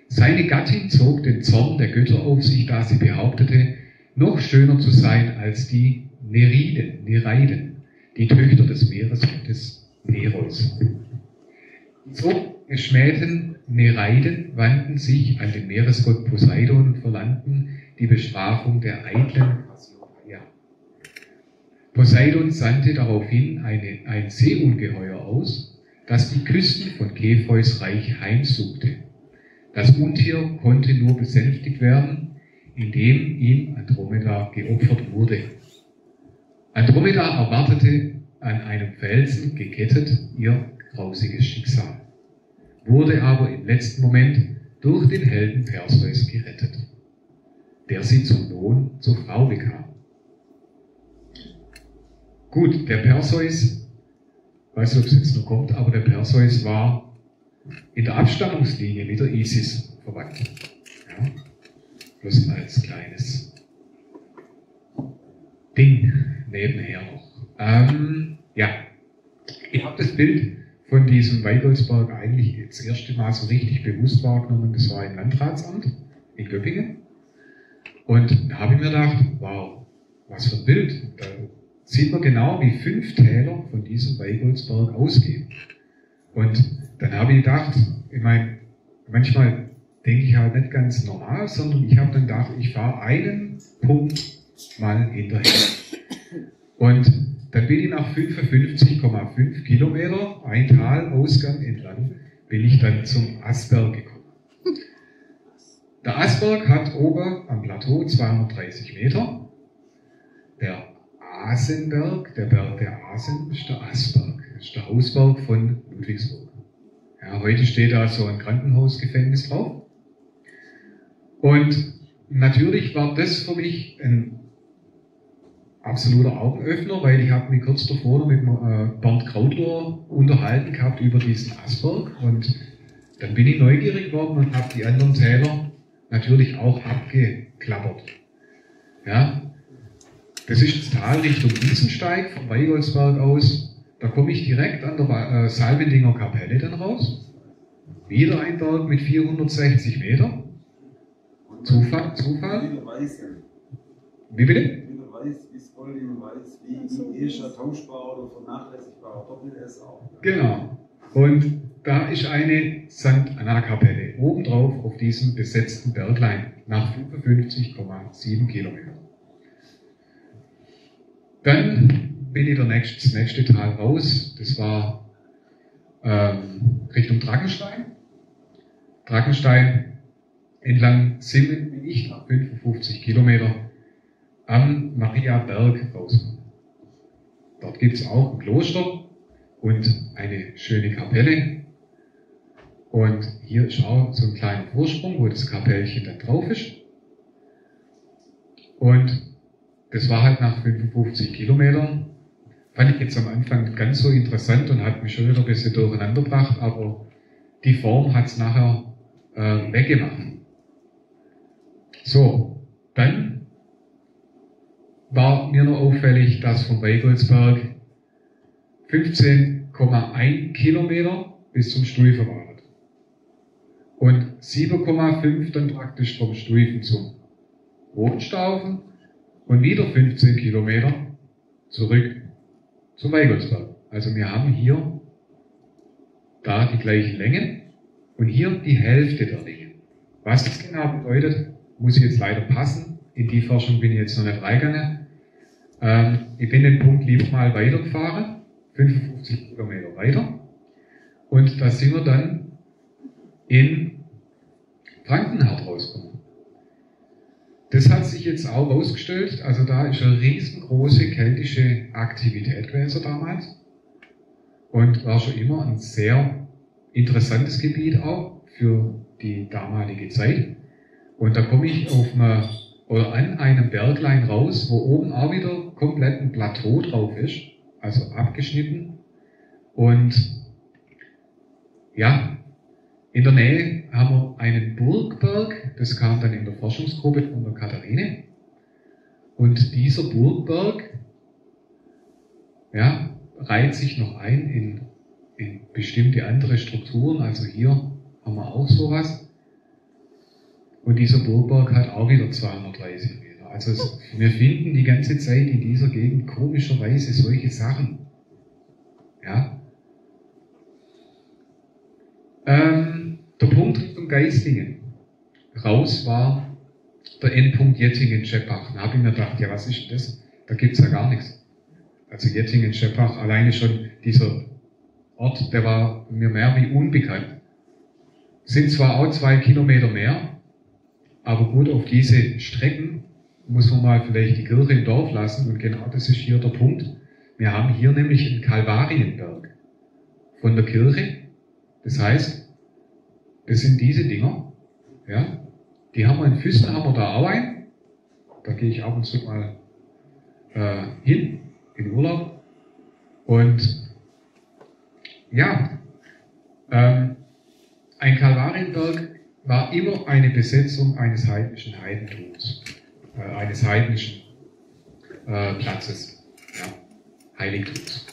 Seine Gattin zog den Zorn der Götter auf sich, da sie behauptete, noch schöner zu sein als die Nereiden, Nereiden, die Töchter des Meeresgottes Nereus. Die so geschmähten Nereiden wandten sich an den Meeresgott Poseidon und verlangten die Bestrafung der eitlen. Poseidon sandte daraufhin eine, ein Seeungeheuer aus, das die Küsten von Kepheus Reich heimsuchte. Das Untier konnte nur besänftigt werden, indem ihm Andromeda geopfert wurde. Andromeda erwartete an einem Felsen gekettet ihr grausiges Schicksal, wurde aber im letzten Moment durch den Helden Perseus gerettet, der sie zum Lohn zur Frau bekam. Gut, der Perseus, weiß nicht, ob es jetzt noch kommt, aber der Perseus war in der Abstammungslinie mit der Isis verwandt. Ja? Bloß als kleines Ding nebenher noch. Ähm, ja, ich habe das Bild von diesem Weigoldsberg eigentlich das erste Mal so richtig bewusst wahrgenommen. Das war im Landratsamt in Göppingen. Und da habe ich mir gedacht, wow, was für ein Bild. Da sieht man genau, wie fünf Täler von diesem Weigoldsberg ausgehen. Und dann habe ich gedacht, ich meine, manchmal denke ich halt nicht ganz normal, sondern ich habe dann gedacht, ich fahre einen Punkt mal hinterher. Und dann bin ich nach 55,5 Kilometer, ein Talausgang entlang, bin ich dann zum Asberg gekommen. Der Asberg hat oben am Plateau 230 Meter. Der Asenberg, der Berg der Asen, ist der Asberg. Ist der Hausberg von Ludwigsburg. Ja, heute steht da so ein Krankenhausgefängnis drauf. Und natürlich war das für mich ein absoluter Augenöffner, weil ich habe mich kurz davor noch mit äh, Bernd Krautler unterhalten gehabt über diesen Asberg und dann bin ich neugierig geworden und habe die anderen Täler natürlich auch abgeklappert. Ja, das ist das Tal Richtung Wiesensteig vom Weigoldsberg aus. Da komme ich direkt an der äh, Salbendinger Kapelle dann raus. Wieder ein Berg mit 460 Meter. Zufall? Zufall? Wie bitte? Genau. Und da ist eine St. Anna-Kapelle obendrauf auf diesem besetzten Berglein nach 55,7 Kilometern. Dann bin ich der nächste, das nächste Tal raus. Das war ähm, Richtung Drachenstein. Drachenstein entlang sind bin ich nach 55 Kilometer am Mariaberg raus. Dort gibt es auch ein Kloster und eine schöne Kapelle. Und hier ist auch so ein kleiner Vorsprung, wo das Kapellchen dann drauf ist. Und das war halt nach 55 Kilometern. Fand ich jetzt am Anfang ganz so interessant und hat mich schon wieder ein bisschen durcheinander gebracht, aber die Form hat es nachher äh, weggemacht. So, dann war mir noch auffällig, dass vom Weigoldsberg 15,1 Kilometer bis zum Stuifer war. Und 7,5 dann praktisch vom Stuifen zum Hohenstaufen und wieder 15 Kilometer zurück zum Weigoldsberg. Also wir haben hier da die gleichen Längen und hier die Hälfte der Länge. Was das genau bedeutet, muss ich jetzt leider passen. In die Forschung bin ich jetzt noch nicht reingegangen. Ähm, ich bin den Punkt lieber mal weitergefahren, 55 Kilometer weiter. Und da sind wir dann in Frankenhardt rausgekommen. Sich jetzt auch rausgestellt, also da ist eine riesengroße keltische Aktivität gewesen damals und war schon immer ein sehr interessantes Gebiet auch für die damalige Zeit. Und da komme ich auf eine, oder an einem Berglein raus, wo oben auch wieder komplett ein Plateau drauf ist, also abgeschnitten. Und ja, in der Nähe haben wir einen Burgberg, das kam dann in der Forschungsgruppe von der Katharine. Und dieser Burgberg, ja, reiht sich noch ein in, in bestimmte andere Strukturen. Also hier haben wir auch sowas. Und dieser Burgberg hat auch wieder 230 Meter. Also es, wir finden die ganze Zeit in dieser Gegend komischerweise solche Sachen. Ja. Ähm, der Punkt Richtung Geislingen. Raus war der Endpunkt Jettingen-Scheppach. Da habe ich mir gedacht, ja, was ist denn das? Da gibt's ja gar nichts. Also Jettingen-Scheppach, alleine schon dieser Ort, der war mir mehr wie unbekannt. Sind zwar auch zwei Kilometer mehr, aber gut, auf diese Strecken muss man mal vielleicht die Kirche im Dorf lassen und genau das ist hier der Punkt. Wir haben hier nämlich einen Kalvarienberg von der Kirche. Das heißt, das sind diese Dinger, ja, die haben wir in Füssen, haben wir da auch ein. Da gehe ich ab und zu mal äh, hin, in Urlaub. Und ja, ähm, ein Kalvarienberg war immer eine Besetzung eines heidnischen Heidentums, äh, eines heidnischen äh, Platzes, ja, Heiligtums.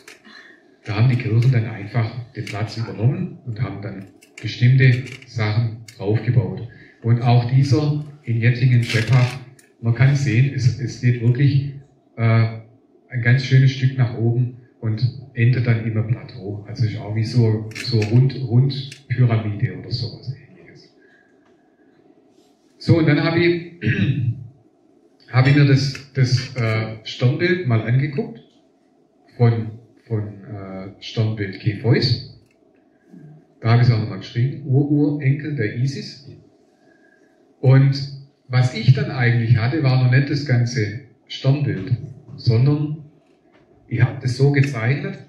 Da haben die Kirchen dann einfach den Platz übernommen und haben dann bestimmte Sachen draufgebaut. Und auch dieser in Jettingen-Scheppach, man kann sehen, es, es geht wirklich äh, ein ganz schönes Stück nach oben und endet dann immer Plateau. Also ist auch wie so, so rund, rund Pyramide oder sowas ähnliches. So, und dann habe ich, hab ich mir das, das äh, Sternbild mal angeguckt von, von äh, Sternbild Kepheus. Da habe ich es auch nochmal geschrieben, Ururenkel der Isis. Und was ich dann eigentlich hatte, war noch nicht das ganze Sternbild, sondern ich habe das so gezeichnet.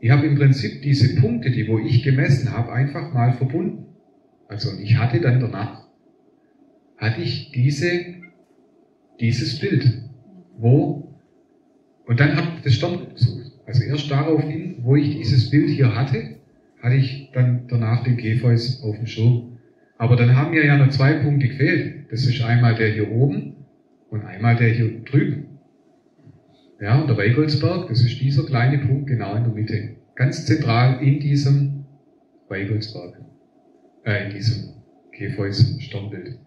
Ich habe im Prinzip diese Punkte, die wo ich gemessen habe, einfach mal verbunden. Also ich hatte dann danach, hatte ich diese, dieses Bild, wo, und dann habe ich das Sternbild gesucht. Also erst daraufhin, wo ich dieses Bild hier hatte, hatte ich dann danach den Gefäus auf dem Schirm. Aber dann haben mir ja noch zwei Punkte gefehlt. Das ist einmal der hier oben und einmal der hier drüben. Ja, und der Weigolsberg, das ist dieser kleine Punkt genau in der Mitte. Ganz zentral in diesem Weigolsberg. Äh, in diesem Käfeus Sternbild.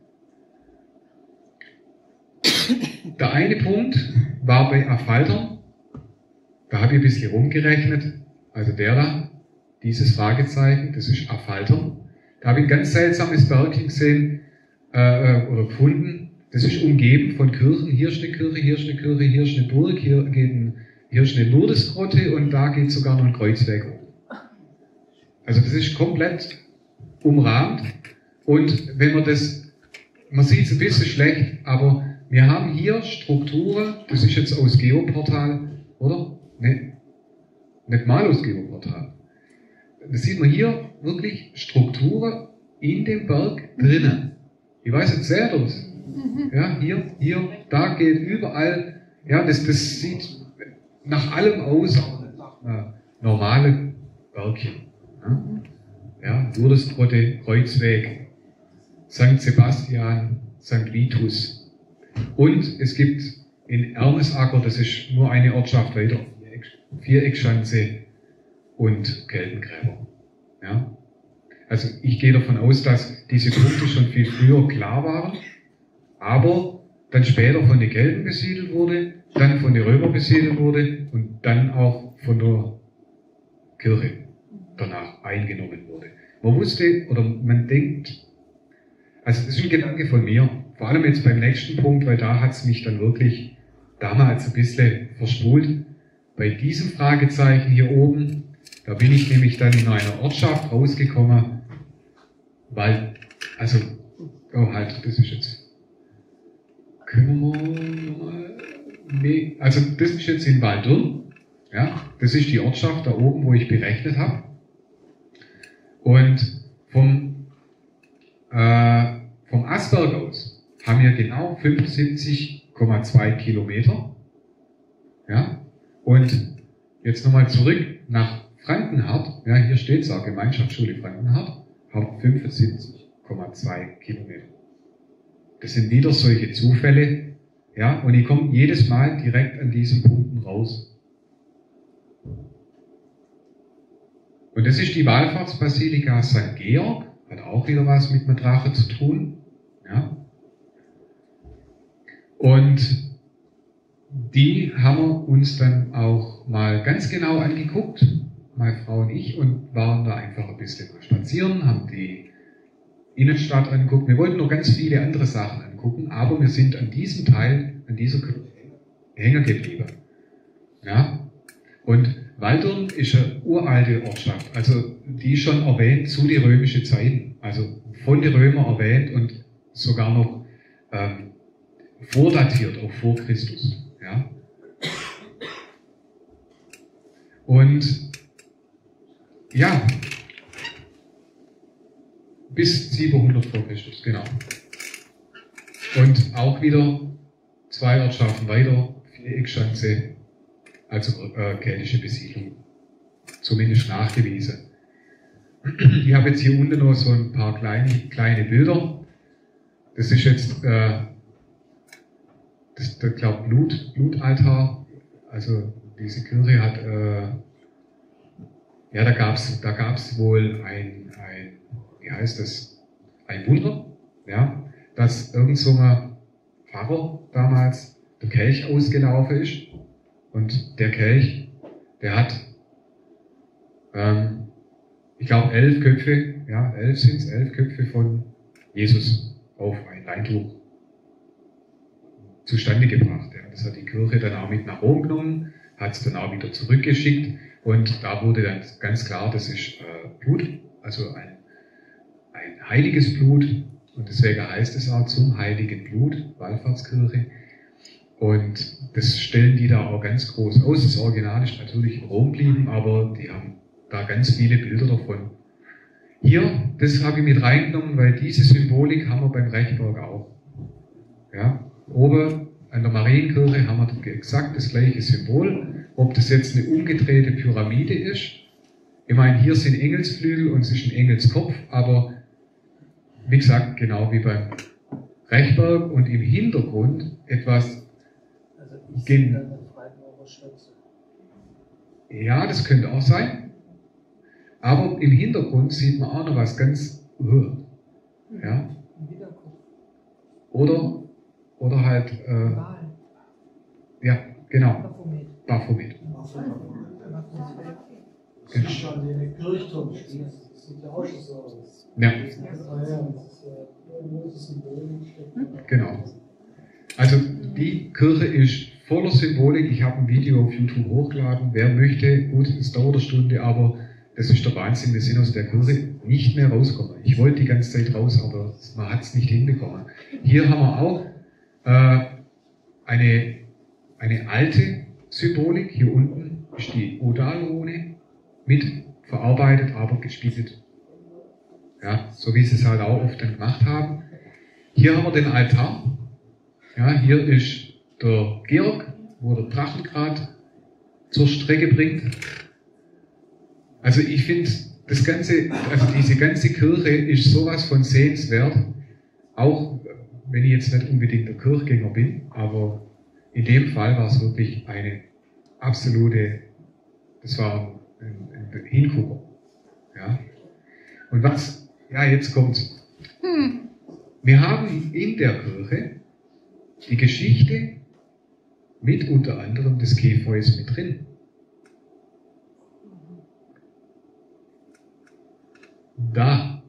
Der eine Punkt war bei Affaltern. Da habe ich ein bisschen rumgerechnet. Also der da, dieses Fragezeichen, das ist Affaltern. Da habe ich ein ganz seltsames Bergchen gesehen äh, äh, oder gefunden. Das ist umgeben von Kirchen. Hier ist eine Kirche, hier ist eine Kirche, hier ist eine Burg, hier, geht ein, hier ist eine Lourdesgrotte und da geht sogar noch ein Kreuzweg um. Also das ist komplett umrahmt. Und wenn man das, man sieht es ein bisschen schlecht, aber wir haben hier Strukturen, das ist jetzt aus Geoportal, oder? Ne, nicht mal aus Geoportal. Das sieht man hier wirklich Strukturen in dem Berg drinnen. Ich weiß seht ihr das? Ja, hier, hier, da geht überall, ja, das, das sieht nach allem aus, äh, normale Bergchen. Ja, ja Lourdesgrotte, Kreuzweg, St. Sebastian, St. Vitus. Und es gibt in Ermesacker, das ist nur eine Ortschaft weiter, Viereckschanze und Keltengräber. Ja? Also ich gehe davon aus, dass diese Punkte schon viel früher klar waren, aber dann später von den Kelten besiedelt wurde, dann von den Römern besiedelt wurde und dann auch von der Kirche danach eingenommen wurde. Man wusste oder man denkt, also das ist ein Gedanke von mir, vor allem jetzt beim nächsten Punkt, weil da hat es mich dann wirklich damals ein bisschen verspult. Bei diesem Fragezeichen hier oben, da bin ich nämlich dann in einer Ortschaft rausgekommen, weil, also, oh halt, das ist jetzt können wir mal. Nee, also das ist jetzt in Waldürn. Ja, das ist die Ortschaft da oben, wo ich berechnet habe. Und vom, äh, vom Asberg aus haben wir genau 75,2 Kilometer. Ja, und jetzt nochmal zurück nach Frankenhardt. Ja, hier steht es auch, Gemeinschaftsschule Frankenhardt, hat 75,2 Kilometer. Das sind wieder solche Zufälle, ja, und ich komme jedes Mal direkt an diesen Punkten raus. Und das ist die Wallfahrtsbasilika St. Georg, hat auch wieder was mit Madrache zu tun. Ja. Und die haben wir uns dann auch mal ganz genau angeguckt, meine Frau und ich, und waren da einfach ein bisschen spazieren, haben die Innenstadt angeguckt. Wir wollten noch ganz viele andere Sachen angucken, aber wir sind an diesem Teil, an dieser Hänger geblieben. Ja? Und Waldern ist eine uralte Ortschaft, also die schon erwähnt zu den römischen Zeiten, also von den Römern erwähnt und sogar noch ähm, vordatiert, auch vor Christus. Ja? Und ja, bis 700 vor Christus, genau. Und auch wieder zwei Ortschaften weiter, Viereckschanze, also äh, keltische Besiedlung. Zumindest nachgewiesen. Ich habe jetzt hier unten noch so ein paar kleine, kleine Bilder. Das ist jetzt, äh, das, das glaube Blut, Blutaltar. Also diese Kirche hat, äh, ja, da gab es da gab's wohl ein, ein, wie heißt das, ein Wunder, ja, dass irgend so ein Pfarrer damals der Kelch ausgelaufen ist und der Kelch, der hat, ähm, ich glaube, elf Köpfe, ja, elf sind es, elf Köpfe von Jesus auf ein Leintuch zustande gebracht. Ja. Das hat die Kirche dann auch mit nach Rom genommen, hat es dann auch wieder zurückgeschickt und da wurde dann ganz klar, das ist äh, Blut, also ein, ein heiliges Blut und deswegen heißt es auch zum heiligen Blut, Wallfahrtskirche. Und das stellen die da auch ganz groß aus. Das Original ist natürlich in Rom geblieben, aber die haben da ganz viele Bilder davon. Hier, das habe ich mit reingenommen, weil diese Symbolik haben wir beim Rechberg auch. Ja, oben an der Marienkirche haben wir exakt das gleiche Symbol. Ob das jetzt eine umgedrehte Pyramide ist, ich meine, hier sind Engelsflügel und es ist ein Engelskopf, aber wie gesagt, genau wie beim Rechberg und im Hintergrund etwas ich Gen- sehe dann Stöpsel. Ja, das könnte auch sein. Aber im Hintergrund sieht man auch noch was ganz. uh, Ja, oder, oder halt, äh, Wahl. ja, genau, Baphomet. Baphomet. Baphomet. Das ist Kirchturm steht. Das sieht ja auch schon so aus. Ja, äh, da. genau. Also die Kirche ist voller Symbolik. Ich habe ein Video auf YouTube hochgeladen. Wer möchte, gut, es dauert eine Stunde, aber das ist der Wahnsinn. Wir sind aus der Kirche nicht mehr rausgekommen. Ich wollte die ganze Zeit raus, aber man hat es nicht hinbekommen. Hier haben wir auch äh, eine, eine alte Symbolik. Hier unten ist die Odalrune mit verarbeitet, aber gespiegelt. Ja, so wie sie es halt auch oft dann gemacht haben. Hier haben wir den Altar. Ja, hier ist der Georg, wo der Drachen gerade zur Strecke bringt. Also ich finde, das ganze, also diese ganze Kirche ist sowas von sehenswert. Auch wenn ich jetzt nicht unbedingt der Kirchgänger bin, aber in dem Fall war es wirklich eine absolute, das war ein, ein Hingucker. Ja. Und was, ja, jetzt kommt's. Wir haben in der Kirche die Geschichte mit unter anderem des Käfeus mit drin. Da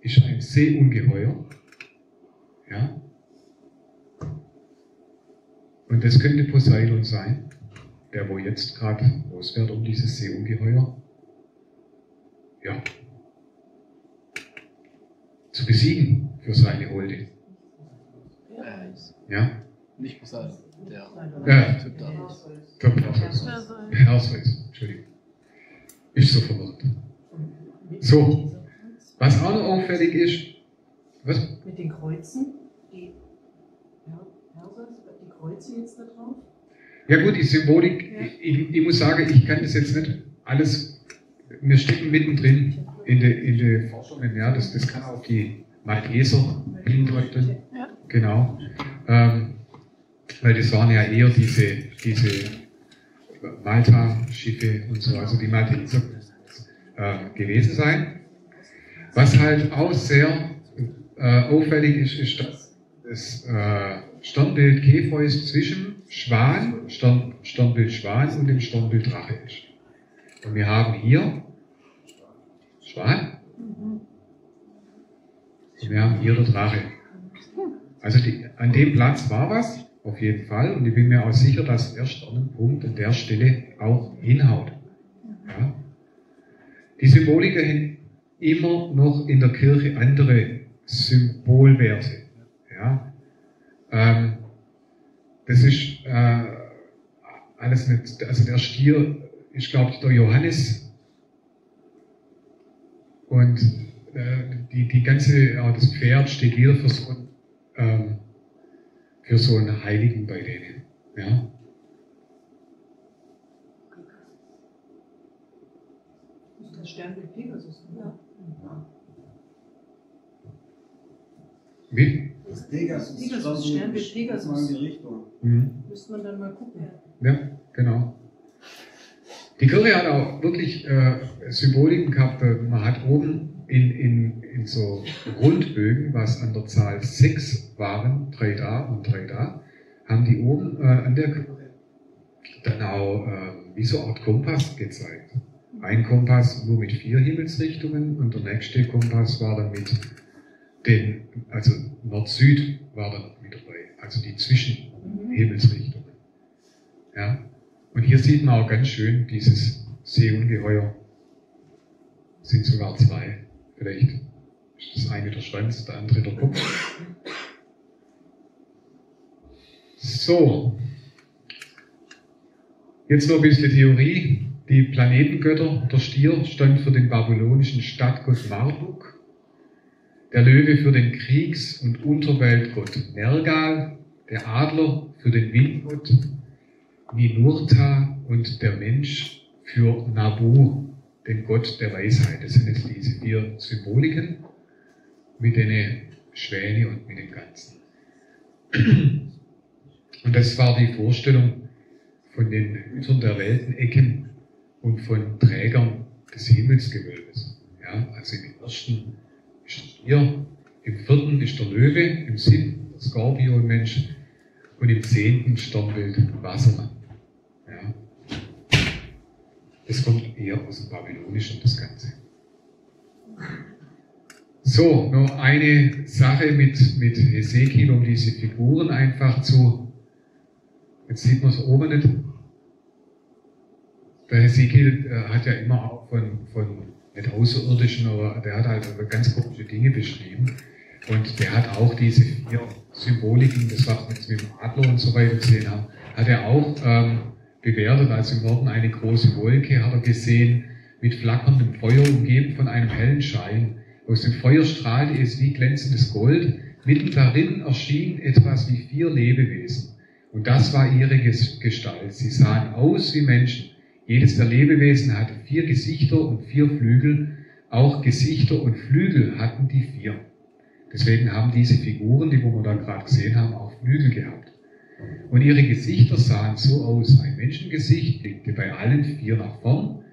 ist ein Seeungeheuer. Ja. Und das könnte Poseidon sein, der wo jetzt gerade losfährt um dieses Seeungeheuer. Ja. Zu besiegen für seine Holde. Ja. Nicht Poseidon, der Ja. Typ da. Der Perseus. Perseus, Entschuldigung. Ist so verwirrt. So. Was auch noch auffällig ist, was? Mit den Kreuzen, die ja, Kreuze jetzt da drauf. Ja gut, die Symbolik, ich, ich muss sagen, ich kann das jetzt nicht alles, wir stecken mittendrin in den in die Forschungen, ja, das, das kann auch die Malteser hindeuten, genau, ähm, weil das waren ja eher diese, diese Malta-Schiffe und so, also die Malteser äh, gewesen sein. Was halt auch sehr äh, auffällig ist, ist, dass das äh, Sternbild Kepheus zwischen Schwan, Stern, Sternbild Schwan und dem Sternbild Drache ist. Und wir haben hier Schwan und wir haben der Drache. Also die, an dem Platz war was, auf jeden Fall, und ich bin mir auch sicher, dass der Sternenpunkt an der Stelle auch hinhaut. Ja. Die Symboliker haben immer noch in der Kirche andere Symbolwerte. Ja. Ähm, das ist äh, alles nicht, also der Stier ist, glaube ich, der Johannes. Und äh, die, die ganze, auch das Pferd steht wieder für so, ähm, für so einen Heiligen bei denen. Ja. Das ist das Sternbild Pegasus. Ja. Wie? Das Pegasus, Pegasus, Sternbild Pegasus. Mal in die Richtung. Mhm. Müsste man dann mal gucken. Ja, genau. Die Kirche hat auch wirklich äh, Symboliken gehabt. Man hat oben in, in, in so Rundbögen, was an der Zahl 6 waren, drei da und drei da, haben die oben äh, an der auch äh, wie so eine Art Kompass gezeigt. Ein Kompass nur mit vier Himmelsrichtungen und der nächste Kompass war dann mit den, also Nord-Süd war dann mit dabei, also die Zwischenhimmelsrichtungen. Ja. Und hier sieht man auch ganz schön dieses Seeungeheuer. Sind sogar zwei. Vielleicht ist das eine der Schwanz, der andere der Kopf. So. Jetzt noch ein bisschen Theorie. Die Planetengötter, der Stier stand für den babylonischen Stadtgott Marduk, der Löwe für den Kriegs- und Unterweltgott Nergal, der Adler für den Windgott Ninurta und der Mensch für Nabu, den Gott der Weisheit. Das sind jetzt diese vier Symboliken mit den Schwäne und mit dem Ganzen. Und das war die Vorstellung von den Hütern der Weltenecken und von Trägern des Himmelsgewölbes. Ja, also im ersten ist der Stier, im vierten ist der Löwe, im siebten der Skorpionmensch und im zehnten Sternbild Wassermann. Das kommt eher aus dem Babylonischen, das Ganze. So, noch eine Sache mit, mit Ezekiel, um diese Figuren einfach zu. Jetzt sieht man es oben nicht. Der Ezekiel äh, hat ja immer auch von, von nicht Außerirdischen, aber der hat halt ganz komische Dinge beschrieben. Und der hat auch diese vier Symboliken, das was wir jetzt mit dem Adler und so weiter gesehen haben, hat er auch ähm, bewertet. Also im Norden eine große Wolke hat er gesehen, mit flackerndem Feuer umgeben von einem hellen Schein. Aus dem Feuer strahlte es wie glänzendes Gold. Mitten darin erschien etwas wie vier Lebewesen. Und das war ihre Gestalt. Sie sahen aus wie Menschen. Jedes der Lebewesen hatte vier Gesichter und vier Flügel. Auch Gesichter und Flügel hatten die vier. Deswegen haben diese Figuren, die wir da gerade gesehen haben, auch Flügel gehabt. Und ihre Gesichter sahen so aus. Ein Menschengesicht blickte bei allen vier nach vorn.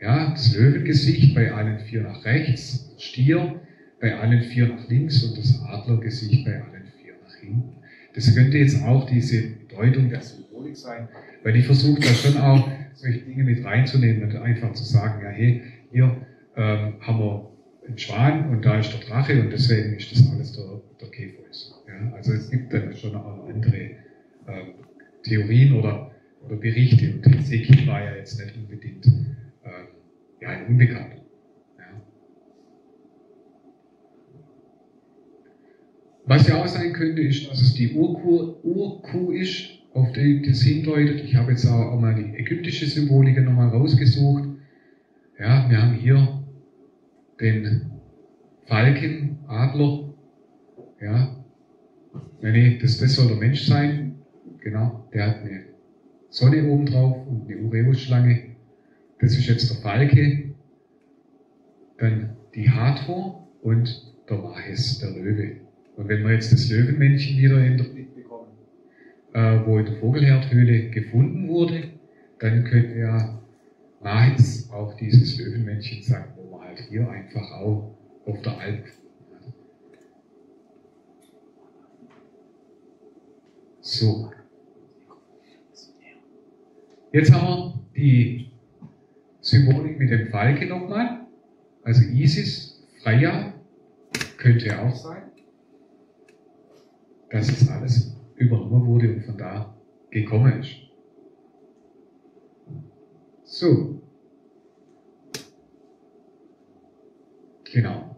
Ja, das Löwengesicht bei allen vier nach rechts, Stier bei allen vier nach links und das Adlergesicht bei allen vier nach hinten. Das könnte jetzt auch diese Bedeutung der Symbolik sein, weil ich versuche da schon auch solche Dinge mit reinzunehmen und einfach zu sagen, ja, hey, hier ähm, haben wir einen Schwan und da ist der Drache und deswegen ist das alles der, der Käfeus. Ja, also es gibt dann schon auch andere ähm, Theorien oder, oder Berichte und Ezekiel war ja jetzt nicht unbedingt ähm, ja, ein Unbekannter. Ja. Was ja auch sein könnte, ist, dass es die Urkuh, Urkuh ist, auf die das hindeutet. Ich habe jetzt auch, auch mal die ägyptische Symbolik nochmal rausgesucht. Ja, wir haben hier den Falken, Adler. Ja, nee, das, das soll der Mensch sein. Genau, der hat eine Sonne oben drauf und eine Ureus-Schlange. Das ist jetzt der Falke. Dann die Hathor und der Mahes, der Löwe. Und wenn wir jetzt das Löwenmännchen wieder in der äh, wo in der Vogelherdhöhle gefunden wurde, dann könnte ja Mahes auch dieses Löwenmännchen sein, wo man halt hier einfach auch auf der Alp So. Jetzt haben wir die Symbolik mit dem Falke nochmal. Also Isis, Freya, könnte auch sein. Dass es alles übernommen wurde und von da gekommen ist. So. Genau.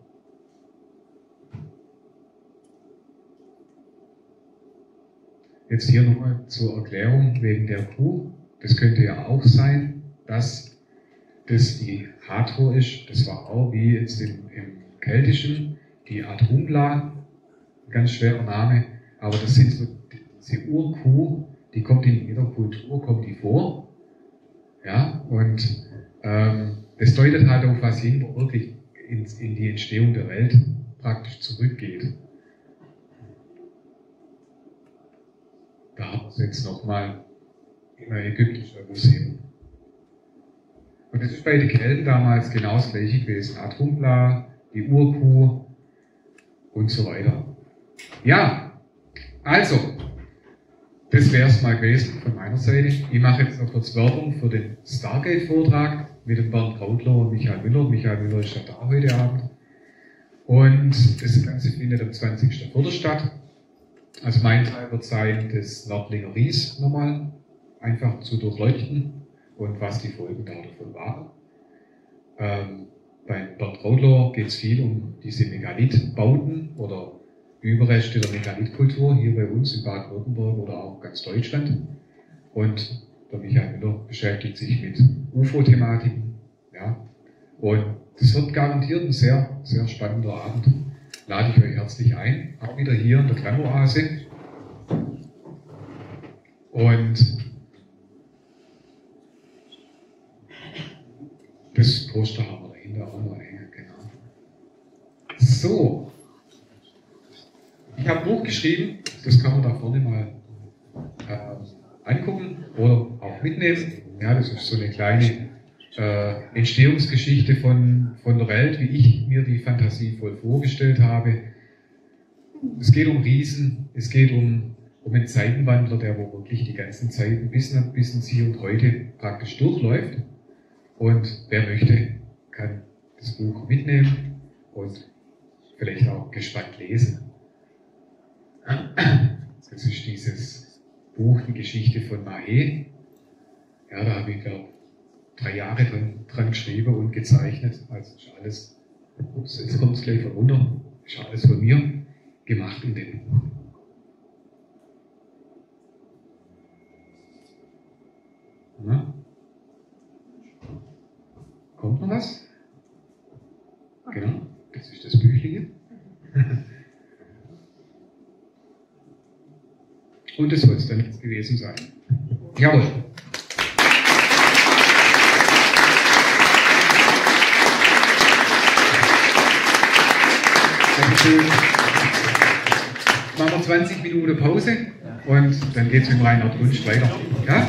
Jetzt hier nochmal zur Erklärung wegen der Kuh. Das könnte ja auch sein, dass das die Hathor ist. Das war auch wie jetzt im, im Keltischen die Adhumbla, ganz schwerer Name. Aber das sind so diese Urkuh, die kommt in jeder Kultur, kommt die vor. Ja, und ähm, das deutet halt auf was wo wirklich in, in die Entstehung der Welt praktisch zurückgeht. Da haben wir es jetzt nochmal in ein ägyptischer Museum. Und das ist bei den Kelten damals genau das gleiche gewesen. Adhumbla, die Urkuh und so weiter. Ja, also, das wäre es mal gewesen von meiner Seite. Ich mache jetzt noch kurz Werbung für den Stargate-Vortrag mit dem Bernd Krautler und Michael Müller. Michael Müller ist ja da heute Abend. Und das Ganze findet am 20.04. statt. Also mein Teil wird sein, das Nördlinger Ries nochmal einfach zu durchleuchten und was die Folgen davon waren. Ähm, bei Bernd Raudler geht es viel um diese Megalithbauten oder Überreste der Megalithkultur hier bei uns in Baden-Württemberg oder auch ganz Deutschland. Und der Michael Müller beschäftigt sich mit UFO-Thematiken. Ja. Und das wird garantiert ein sehr, sehr spannender Abend lade ich euch herzlich ein, auch wieder hier in der Tremoase. Und das Poster haben wir dahinter auch noch hängen, genau. So. Ich habe ein Buch geschrieben, das kann man da vorne mal äh, angucken oder auch mitnehmen. Ja, das ist so eine kleine äh, Entstehungsgeschichte von, von der Welt, wie ich mir die Fantasie voll vorgestellt habe. Es geht um Riesen, es geht um, um einen Zeitenwandler, der wo wirklich die ganzen Zeiten bis, bis ins Hier und Heute praktisch durchläuft. Und wer möchte, kann das Buch mitnehmen und vielleicht auch gespannt lesen. Das ist dieses Buch, die Geschichte von Mahé. Ja, da habe ich, glaube drei Jahre dran, dran geschrieben und gezeichnet. Also ist alles, ups, jetzt kommt es gleich von runter, ist alles von mir gemacht in dem Buch. Na? Kommt noch was? Genau, das ist das Büchlein. Und das soll es dann gewesen sein. Jawohl. Dankeschön. Machen wir 20 Minuten Pause und dann geht es mit Reinhard Wunsch weiter. Ja?